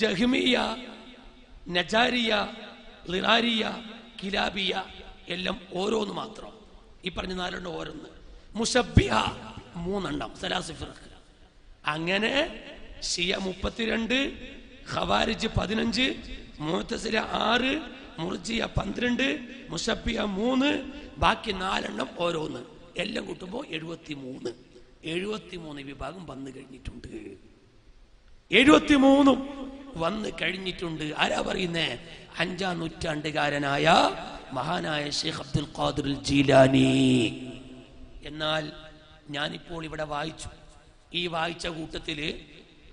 ജഹ്മിയ നജാരിയ ലിറാരിയ കിലാബിയ എല്ലാം ഓരോന്ന് മാത്രം. ഈ പറഞ്ഞ നാലെണ്ണം ഓരോന്ന്. മുസബിയ മൂന്നെണ്ണം സലാസിഫിറക്ക് അങ്ങനെ ഷിയ മുപ്പത്തിരണ്ട് ഖവാരിജ് പതിനഞ്ച് മുഹത്തസില ആറ് മുർജിയ പന്ത്രണ്ട് മുസബിയ മൂന്ന് ബാക്കി നാലെണ്ണം ഓരോന്ന്. എല്ലാം കൂട്ടുമ്പോൾ എഴുപത്തി മൂന്ന് എഴുപത്തി മൂന്ന് വിഭാഗം വന്നു കഴിഞ്ഞിട്ടുണ്ട്. എഴുപത്തിമൂന്നും വന്ന് കഴിഞ്ഞിട്ടുണ്ട്. ആരാ പറയുന്നേ? അഞ്ചാം നൂറ്റാണ്ടുകാരനായ മഹാനായ ഷെയ്ഖ് അബ്ദുൽ ഖാദിർ ജീലാനി. എന്നാൽ ഞാനിപ്പോൾ ഇവിടെ വായിച്ചു. ഈ വായിച്ച കൂട്ടത്തിൽ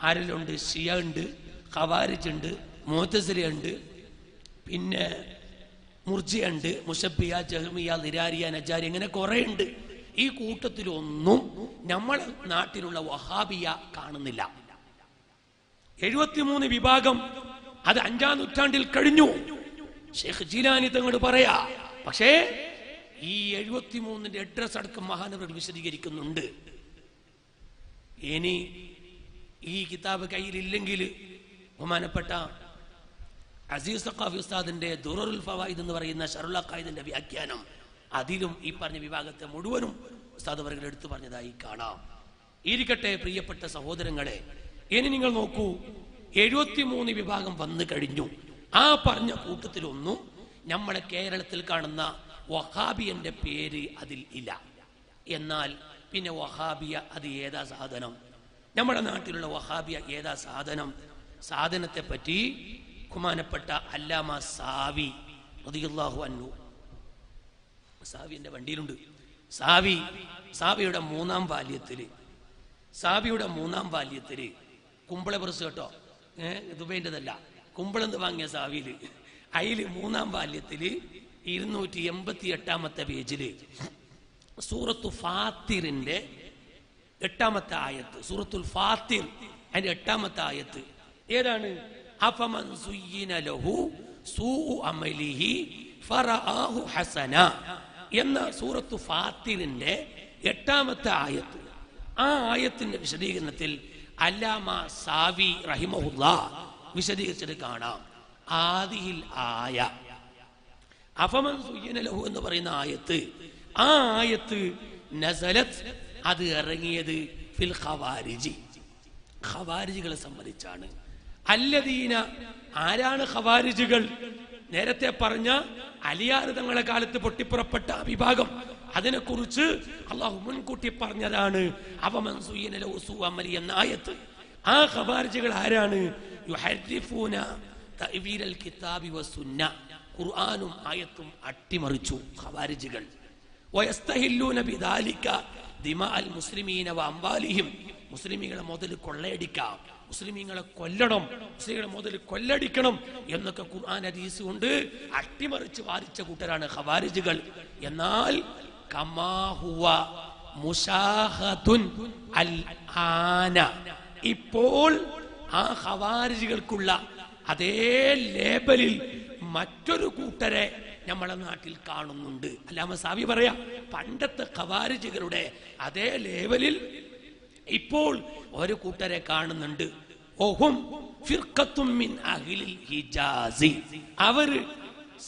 ആരെല്ലുണ്ട് ഷിയ ഉണ്ട് ഖവാരിജ് ഉണ്ട് മോത്തസില ഉണ്ട്. പിന്നെ മുർജിയ ഉണ്ട് മുഷബിയ ജഹ്മിയ നിരാരിയ നജാരി ഇങ്ങനെ കുറെ ഉണ്ട് ഈ കൂട്ടത്തിലൊന്നും നമ്മൾ നാട്ടിലുള്ള വഹാബിയ കാണുന്നില്ല. എഴുപത്തിമൂന്ന് വിഭാഗം അത് അഞ്ചാം നൂറ്റാണ്ടിൽ കഴിഞ്ഞു. ഷെയ്ഖ് ജീലാനി തങ്ങൾ പറയാ പക്ഷേ ഈ എഴുപത്തിമൂന്നിന്റെ അഡ്രസ് അടക്കം മഹാനവർ വിശദീകരിക്കുന്നുണ്ട്. ഇനി ഈ കിതാബ് കയ്യിലില്ലെങ്കിൽ ബഹുമാനപ്പെട്ട അസീസ് സഖാഫി ഉസ്താദിന്റെ ദുറുൽ ഫവായിദ് എന്ന് പറയുന്ന ഷറുലാഖായിദിന്റെ വ്യാഖ്യാനം. അതിലും ഈ പറഞ്ഞ വിഭാഗത്തെ മുഴുവനും ഉസ്താദ് അവർ എടുത്തു പറഞ്ഞതായി കാണാം. ഇരിക്കട്ടെ പ്രിയപ്പെട്ട സഹോദരങ്ങളെ ഇനി നിങ്ങൾ നോക്കൂ എഴുപത്തിമൂന്ന് വിഭാഗം വന്നു കഴിഞ്ഞു. ആ പറഞ്ഞ കൂട്ടത്തിലൊന്നും നമ്മളെ കേരളത്തിൽ കാണുന്ന വഹാബിയന്റെ പേര് അതിൽ ഇല്ല. എന്നാൽ പിന്നെ വഹാബിയ അത് ഏതാ സാധനം? നമ്മുടെ നാട്ടിലുള്ള വഹാബിയ ഏതാ സാധനം? സാധനത്തെ പറ്റി ബഹുമാനപ്പെട്ട അല്ലാമ സാവി റതിയുള്ളാഹു അന്നു സാവി എന്റെ വണ്ടിയിലുണ്ട്. സാവി സാവിയുടെ മൂന്നാം ബാല്യത്തിൽ സാവിയുടെ മൂന്നാം ബാല്യത്തിൽ കുമ്പള പ്രസ് കേട്ടോ. ഏഹ് ദുബൈന്റെതല്ല. കുമ്പളെന്ന് വാങ്ങിയ സാവിയിൽ. അയിൽ മൂന്നാം ബാല്യത്തിൽ ഇരുന്നൂറ്റി എൺപത്തി എട്ടാമത്തെ പേജിൽ സൂറത്തു ഫാത്തിറിന്റെ എട്ടാമത്തെ ആയത്ത് സൂറത്തുൽ ഫാത്തിർ അതിന്റെ എട്ടാമത്തെ ആയത്ത്. ഏതാണ്? അഫമൻ സുയ്യിന ലഹു സൂഉ അമലിഹി ഫറആഹു ഹസന എന്ന സൂറത്തു ഫാത്തിറിന്റെ എട്ടാമത്തെ ആയത്ത്. ആ ആയത്തിന്റെ വിശദീകരണത്തിൽ അല്ലാമ സാവി റഹിമഹുല്ല വിശദീകരിച്ചിട്ട് കാണാം. ആദിയിൽ ആയ. അഫമൻ സുയ്യന ലഹു എന്ന് പറയുന്ന ആയത്ത്. ആ ആയത്ത് നസലത്ത് അത് ഇറങ്ങിയത് ഫിൽ ഖവാരിജി. ഖവാരിജികളെ സംബന്ധിച്ചാണ്. അല്ലദീന ആരാണ് ഖവാരിജുകൾ? നേരത്തെ പറഞ്ഞ അലിയാർ തങ്ങളെ കാലത്ത് പൊട്ടിപ്പുറപ്പെട്ട വിഭാഗം. അതിനെക്കുറിച്ച് അള്ളാഹു മുൻകൂട്ടി പറഞ്ഞതാണ് അവമൻ സുയ്യന ലഹു എന്ന ആയത്ത്. ആ ഖവാരിജുകൾ ആരാണ്? കിതാബി വസുന്ന ഖുർആനും ആയത്തും അട്ടിമറിച്ചു ഖവാരിജുകൾ. വയസ്തഹില്ലൂന ബിദാലിക ദിമാഅൽ മുസ്ലിമീന വഅംവാലിഹിം മുസ്ലിമീങ്ങളെ മുതൽ കൊള്ളയടിക്കാം. മുസ്ലിമീങ്ങളെ കൊല്ലണം. മുസ്ലിങ്ങളെ മുതൽ കൊല്ലടിക്കണം എന്നൊക്കെ ഖുർആൻ ഹദീസ് കൊണ്ട് അട്ടിമറിച്ച് വാദിച്ച കൂട്ടരാണ് ഹവാരിജുകൾ എന്നാൽ കമാഹുവ മുഷാഹതുൻ അൽ ആന. ഇപ്പോൾ ആ ഖവാരിജുകൾക്കുള്ള അതേ ലേബലിൽ മറ്റൊരു കൂട്ടരെ നമ്മളെ നാട്ടിൽ കാണുന്നുണ്ട്. അല്ലാമ സാവി പറയാ പണ്ടത്തെ ഖവാരിജുകളുടെ അതേ ലേവലിൽ ഇപ്പോൾ ഒരു കൂട്ടരെ കാണുന്നുണ്ട്. ഓഹും മിൻ ഹിജാസി. അവർ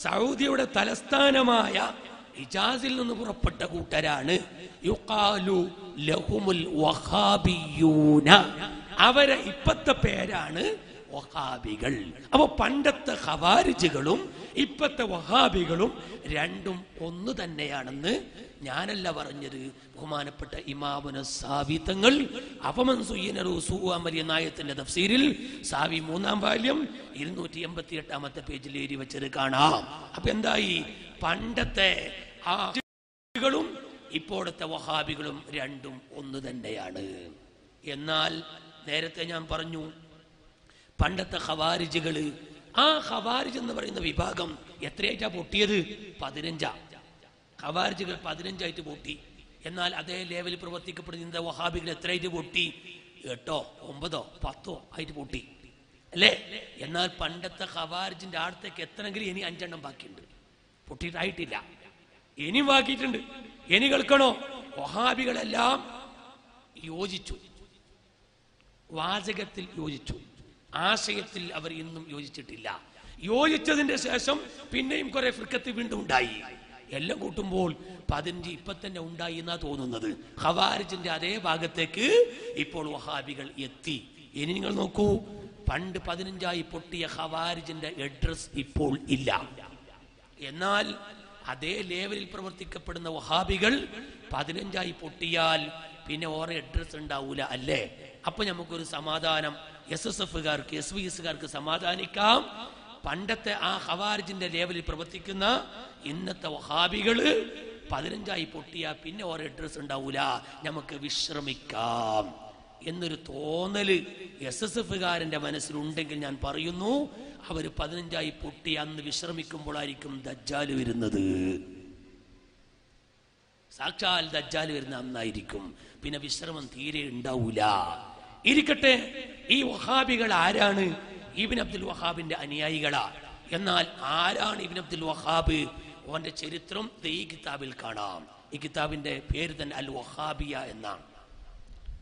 സൗദിയുടെ തലസ്ഥാനമായ ഹിജാസിൽ നിന്ന് പുറപ്പെട്ട കൂട്ടരാണ്. യുഖാലു ലഹുമുൽ വഹാബിയൂന. അവരെ ഇപ്പത്തെ പേരാണ് വഹാബികൾ. അപ്പൊ പണ്ടത്തെ ഹവാരിജുകളും ഇപ്പത്തെ വഹാബികളും രണ്ടും ഒന്ന് തന്നെയാണെന്ന് ഞാനല്ല പറഞ്ഞത്. ബഹുമാനപ്പെട്ട ഇമാമുന സുയ്യനറുഅമരി നായത്തിന്റെ തഫ്സീരിൽ സാവി മൂന്നാം ബാല്യം ഇരുന്നൂറ്റി എൺപത്തി എട്ടാമത്തെ പേജിൽ എഴുതി വെച്ചത് കാണാം. അപ്പൊ എന്തായി? പണ്ടത്തെ ആ ും ഇപ്പോഴത്തെ വഹാബികളും രണ്ടും ഒന്ന് തന്നെയാണ്. എന്നാൽ നേരത്തെ ഞാൻ പറഞ്ഞു പണ്ടത്തെ ഹവാരിജുകൾ ആ ഹവാരിജ് എന്ന് പറയുന്ന വിഭാഗം എത്രയായിട്ടാ പൊട്ടിയത്? പതിനഞ്ചാ. ഹവാരിജുകൾ പതിനഞ്ചായിട്ട് പൊട്ടി. എന്നാൽ അതേ ലെവലിൽ പ്രവർത്തിക്കപ്പെടുന്ന വഹാബികൾ എത്രയായിട്ട് പൊട്ടി? എട്ടോ ഒമ്പതോ പത്തോ ആയിട്ട് പൊട്ടി. അല്ലേ? എന്നാൽ പണ്ടത്തെ ഹവാരിജിന്റെ അടുത്തേക്ക് എത്തണമെങ്കിൽ ഇനി അഞ്ചെണ്ണം ബാക്കിയുണ്ട്. പൊട്ടിയിട്ടായിട്ടില്ല. ഇനി ബാക്കിയിട്ടുണ്ട്. ഇനി കേൾക്കണോ? വഹാബികളെല്ലാം യോജിച്ചു. വാചകത്തിൽ യോജിച്ചു. ആശയത്തിൽ അവർ ഇന്നും യോജിച്ചിട്ടില്ല. യോജിച്ചതിന്റെ ശേഷം പിന്നെയും കുറെ ഫിർക്കത്ത് വീണ്ടും ഉണ്ടായി. എല്ലാം കൂട്ടുമ്പോൾ പതിനഞ്ച് ഇപ്പൊ തന്നെ ഉണ്ടായി എന്നാ തോന്നുന്നത്. ഹവാരിജിന്റെ അതേ ഭാഗത്തേക്ക് ഇപ്പോൾ വഹാബികൾ എത്തി. ഇനി നിങ്ങൾ നോക്കൂ പണ്ട് പതിനഞ്ചായി പൊട്ടിയ ഹവാരിജിന്റെ അഡ്രസ് ഇപ്പോൾ ഇല്ല. എന്നാൽ അതേ ലേവലിൽ പ്രവർത്തിക്കപ്പെടുന്ന വഹാബികൾ പതിനഞ്ചായി പൊട്ടിയാൽ പിന്നെ ഓരോ അഡ്രസ് ഉണ്ടാവൂല അല്ലേ? അപ്പൊ നമുക്കൊരു സമാധാനം. എസ് എസ് എഫുകാർക്ക് എസ് വി എസുകാർക്ക് സമാധാനിക്കാം. പണ്ടത്തെ ആ ഹവാരിജിന്റെ ലേവലിൽ പ്രവർത്തിക്കുന്ന ഇന്നത്തെ വഹാബികൾ പതിനഞ്ചായി പൊട്ടിയാ പിന്നെ ഓരോ അഡ്രസ് ഉണ്ടാവൂല. നമുക്ക് വിശ്രമിക്കാം. എന്നൊരു തോന്നൽ എസ് എസ് എഫുകാരന്റെ മനസ്സിലുണ്ടെങ്കിൽ ഞാൻ പറയുന്നു അവർ പതിനഞ്ചായി പൊട്ടി അന്ന് വിശ്രമിക്കുമ്പോഴായിരിക്കും ദജ്ജാൽ വരുന്നത്. സാക്ഷാൽ ദജ്ജാൽ വരുന്ന അന്നായിരിക്കും. പിന്നെ വിശ്രമം തീരെ ഉണ്ടാവൂല. ഇരിക്കട്ടെ ഈ വഹാബികൾ ആരാണ്? ഇബിൻ അബ്ദുൽ വഹാബിന്റെ അനുയായികളാ. എന്നാൽ ആരാണ് ഇബിൻ അബ്ദുൽ വഹാബ്? ഓന്റെ ചരിത്രം ഈ കിതാബിൽ കാണാം. ഈ കിതാബിന്റെ പേര് തന്നെ അൽ വഹാബിയ എന്നാണ്.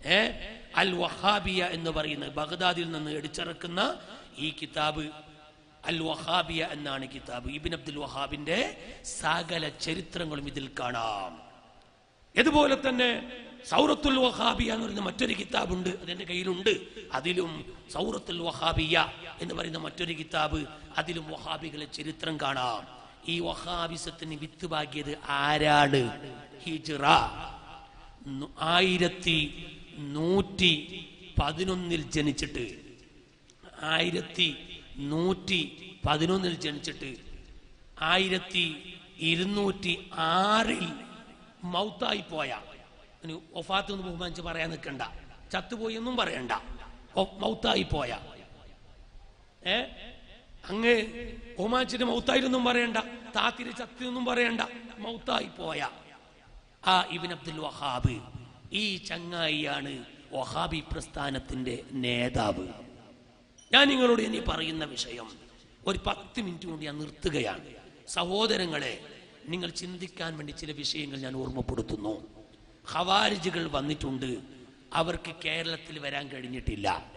ഏ? അൽ വഹാബിയ എന്ന് പറയുന്നത് ബഗ്ദാദിൽ നിന്ന് എടുത്തിറക്കുന്ന ഈ കിതാബ് അൽ വഹാബിയ എന്നാണ് കിതാബ്. ഇബിൻ അബ്ദുൽ വഹാബിന്റെ സകല ചരിത്രങ്ങളും ഇതിൽ കാണാം. ഇതുപോലെ തന്നെ സൗറത്തുൽ വഹാബിയ എന്ന് പറയുന്ന മറ്റൊരു കിതാബുണ്ട്. അതെന്റെ കയ്യിലുണ്ട്. അതിലും സൗറത്തുൽ വഹാബിയ എന്ന് പറയുന്ന മറ്റൊരു കിതാബ്. അതിലും വഹാബികളെ ചരിത്രം കാണാം. ഈ വഹാബിസത്തിന് വിത്ത് പാകിയത് ആരാണ്? ഹിജ്റ. ആയിരത്തി നൂറ്റി പതിനൊന്നിൽ ജനിച്ചിട്ട്. ആയിരത്തി നൂറ്റി പതിനൊന്നിൽ ജനിച്ചിട്ട്. ആയിരത്തി ഇരുന്നൂറ്റി ആറിൽ മൗത്തായി പോയ ഇനി ഒഫാത്ത് എന്ന് ബഹുമാനിച്ച് പറയാൻ നിൽക്കണ്ട. ചത്തുപോയി എന്നും പറയണ്ട. മൗത്തായി പോയ ഏ? അങ്ങ് ബഹുമാനിച്ചിട്ട് മൗത്തായിരുന്നും പറയണ്ട. താത്തിരി എന്നും പറയണ്ട. മൗത്തായി പോയ ആ ഇബിൻ അബ്ദുൽ വഹാബ് ഈ ചങ്ങായിയാണ് വഹാബി പ്രസ്ഥാനത്തിന്റെ നേതാവ്. ഞാൻ നിങ്ങളോട് ഇനി പറയുന്ന വിഷയം ഒരു പത്ത് മിനിറ്റ് കൊണ്ട് ഞാൻ നിർത്തുകയാണ്. സഹോദരങ്ങളെ നിങ്ങൾ ചിന്തിക്കാൻ വേണ്ടി ചില വിഷയങ്ങൾ ഞാൻ ഓർമ്മപ്പെടുത്തുന്നു. ഹവാരിജുകൾ വന്നിട്ടുണ്ട്. അവർക്ക് കേരളത്തിൽ വരാൻ കഴിഞ്ഞിട്ടില്ല.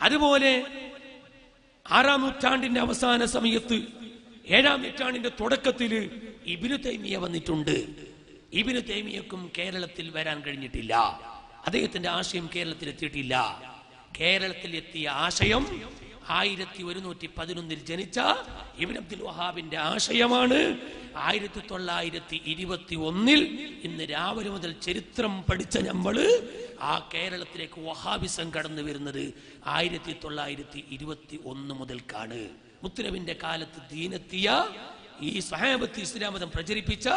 അതുപോലെ ആറാം നൂറ്റാണ്ടിന്റെ അവസാന സമയത്ത് ഏഴാം നൂറ്റാണ്ടിന്റെ തുടക്കത്തിൽ ഇബിനു തൈമിയ വന്നിട്ടുണ്ട്. ഇബിനു തൈമിയക്കും കേരളത്തിൽ വരാൻ കഴിഞ്ഞിട്ടില്ല. അദ്ദേഹത്തിന്റെ ആശയം കേരളത്തിൽ എത്തിയിട്ടില്ല കേരളത്തിൽ എത്തിയ ആശയം ആയിരത്തി ഒരുന്നൂറ്റി പതിനൊന്നിൽ ജനിച്ച ഇബിൻ അബ്ദുൽ വഹാബിന്റെ ആശയമാണ്. ആയിരത്തി തൊള്ളായിരത്തി ഇരുപത്തി ഒന്നിൽ ഇന്ന് രാവിലെ മുതൽ ചരിത്രം പഠിച്ച നമ്മൾ ആ കേരളത്തിലേക്ക് വഹാബിസം കടന്നു വരുന്നത് ആയിരത്തി തൊള്ളായിരത്തി ഇരുപത്തി ഒന്ന് മുതൽക്കാണ്. മുത്തനബിന്റെ കാലത്ത് ദീനെത്തിയ ഈ സഹാബത്ത് ഇസ്ലാമതം പ്രചരിപ്പിച്ച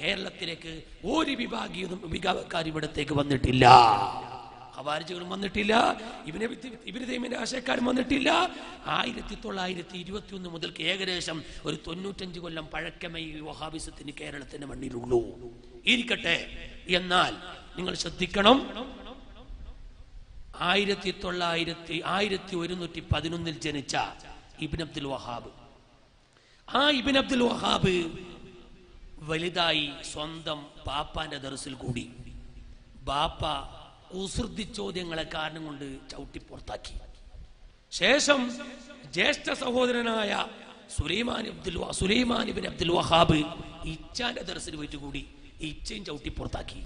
കേരളത്തിലേക്ക് ഒരു വിഭാഗീയതും വിഭാഗക്കാരും ഇവിടത്തേക്ക് വന്നിട്ടില്ല. ഹവാരിജുകളും വന്നിട്ടില്ല. ഇവനെ ഇവർ തൈമിന്റെ ആശയക്കാരും വന്നിട്ടില്ല. ആയിരത്തി തൊള്ളായിരത്തി ഇരുപത്തി ഒന്ന് മുതൽ ഏകദേശം ഒരു തൊണ്ണൂറ്റഞ്ച് കൊല്ലം പഴക്കമേ ഈ വഹാബിസത്തിന് കേരളത്തിന്റെ മണ്ണിലുള്ളൂ. ഇരിക്കട്ടെ. എന്നാൽ നിങ്ങൾ ശ്രദ്ധിക്കണം. ആയിരത്തി തൊള്ളായിരത്തി ആയിരത്തി ഒരുന്നൂറ്റി പതിനൊന്നിൽ ജനിച്ച ഇബിൻ അബ്ദുൽ വഹാബ്. ആ ഇബിൻ അബ്ദുൽ വഹാബ് വലുതായി സ്വന്തം പാപ്പാന്റെ ദർസിൽ കൂടി. ബാപ്പ കുസൃതി ചോദ്യങ്ങളെ കാരണം കൊണ്ട് ചവിട്ടി പുറത്താക്കി. ശേഷം ജ്യേഷ്ഠ സഹോദരനായ സുലൈമാൻ അബ്ദുൽ സുലൈമാൻ ഇബിൻ അബ്ദുൽ വഹാബ് ഇച്ചാന്റെ ദർസിൽ പോയിട്ട് കൂടി ഇച്ചയും ചവിട്ടി പുറത്താക്കി.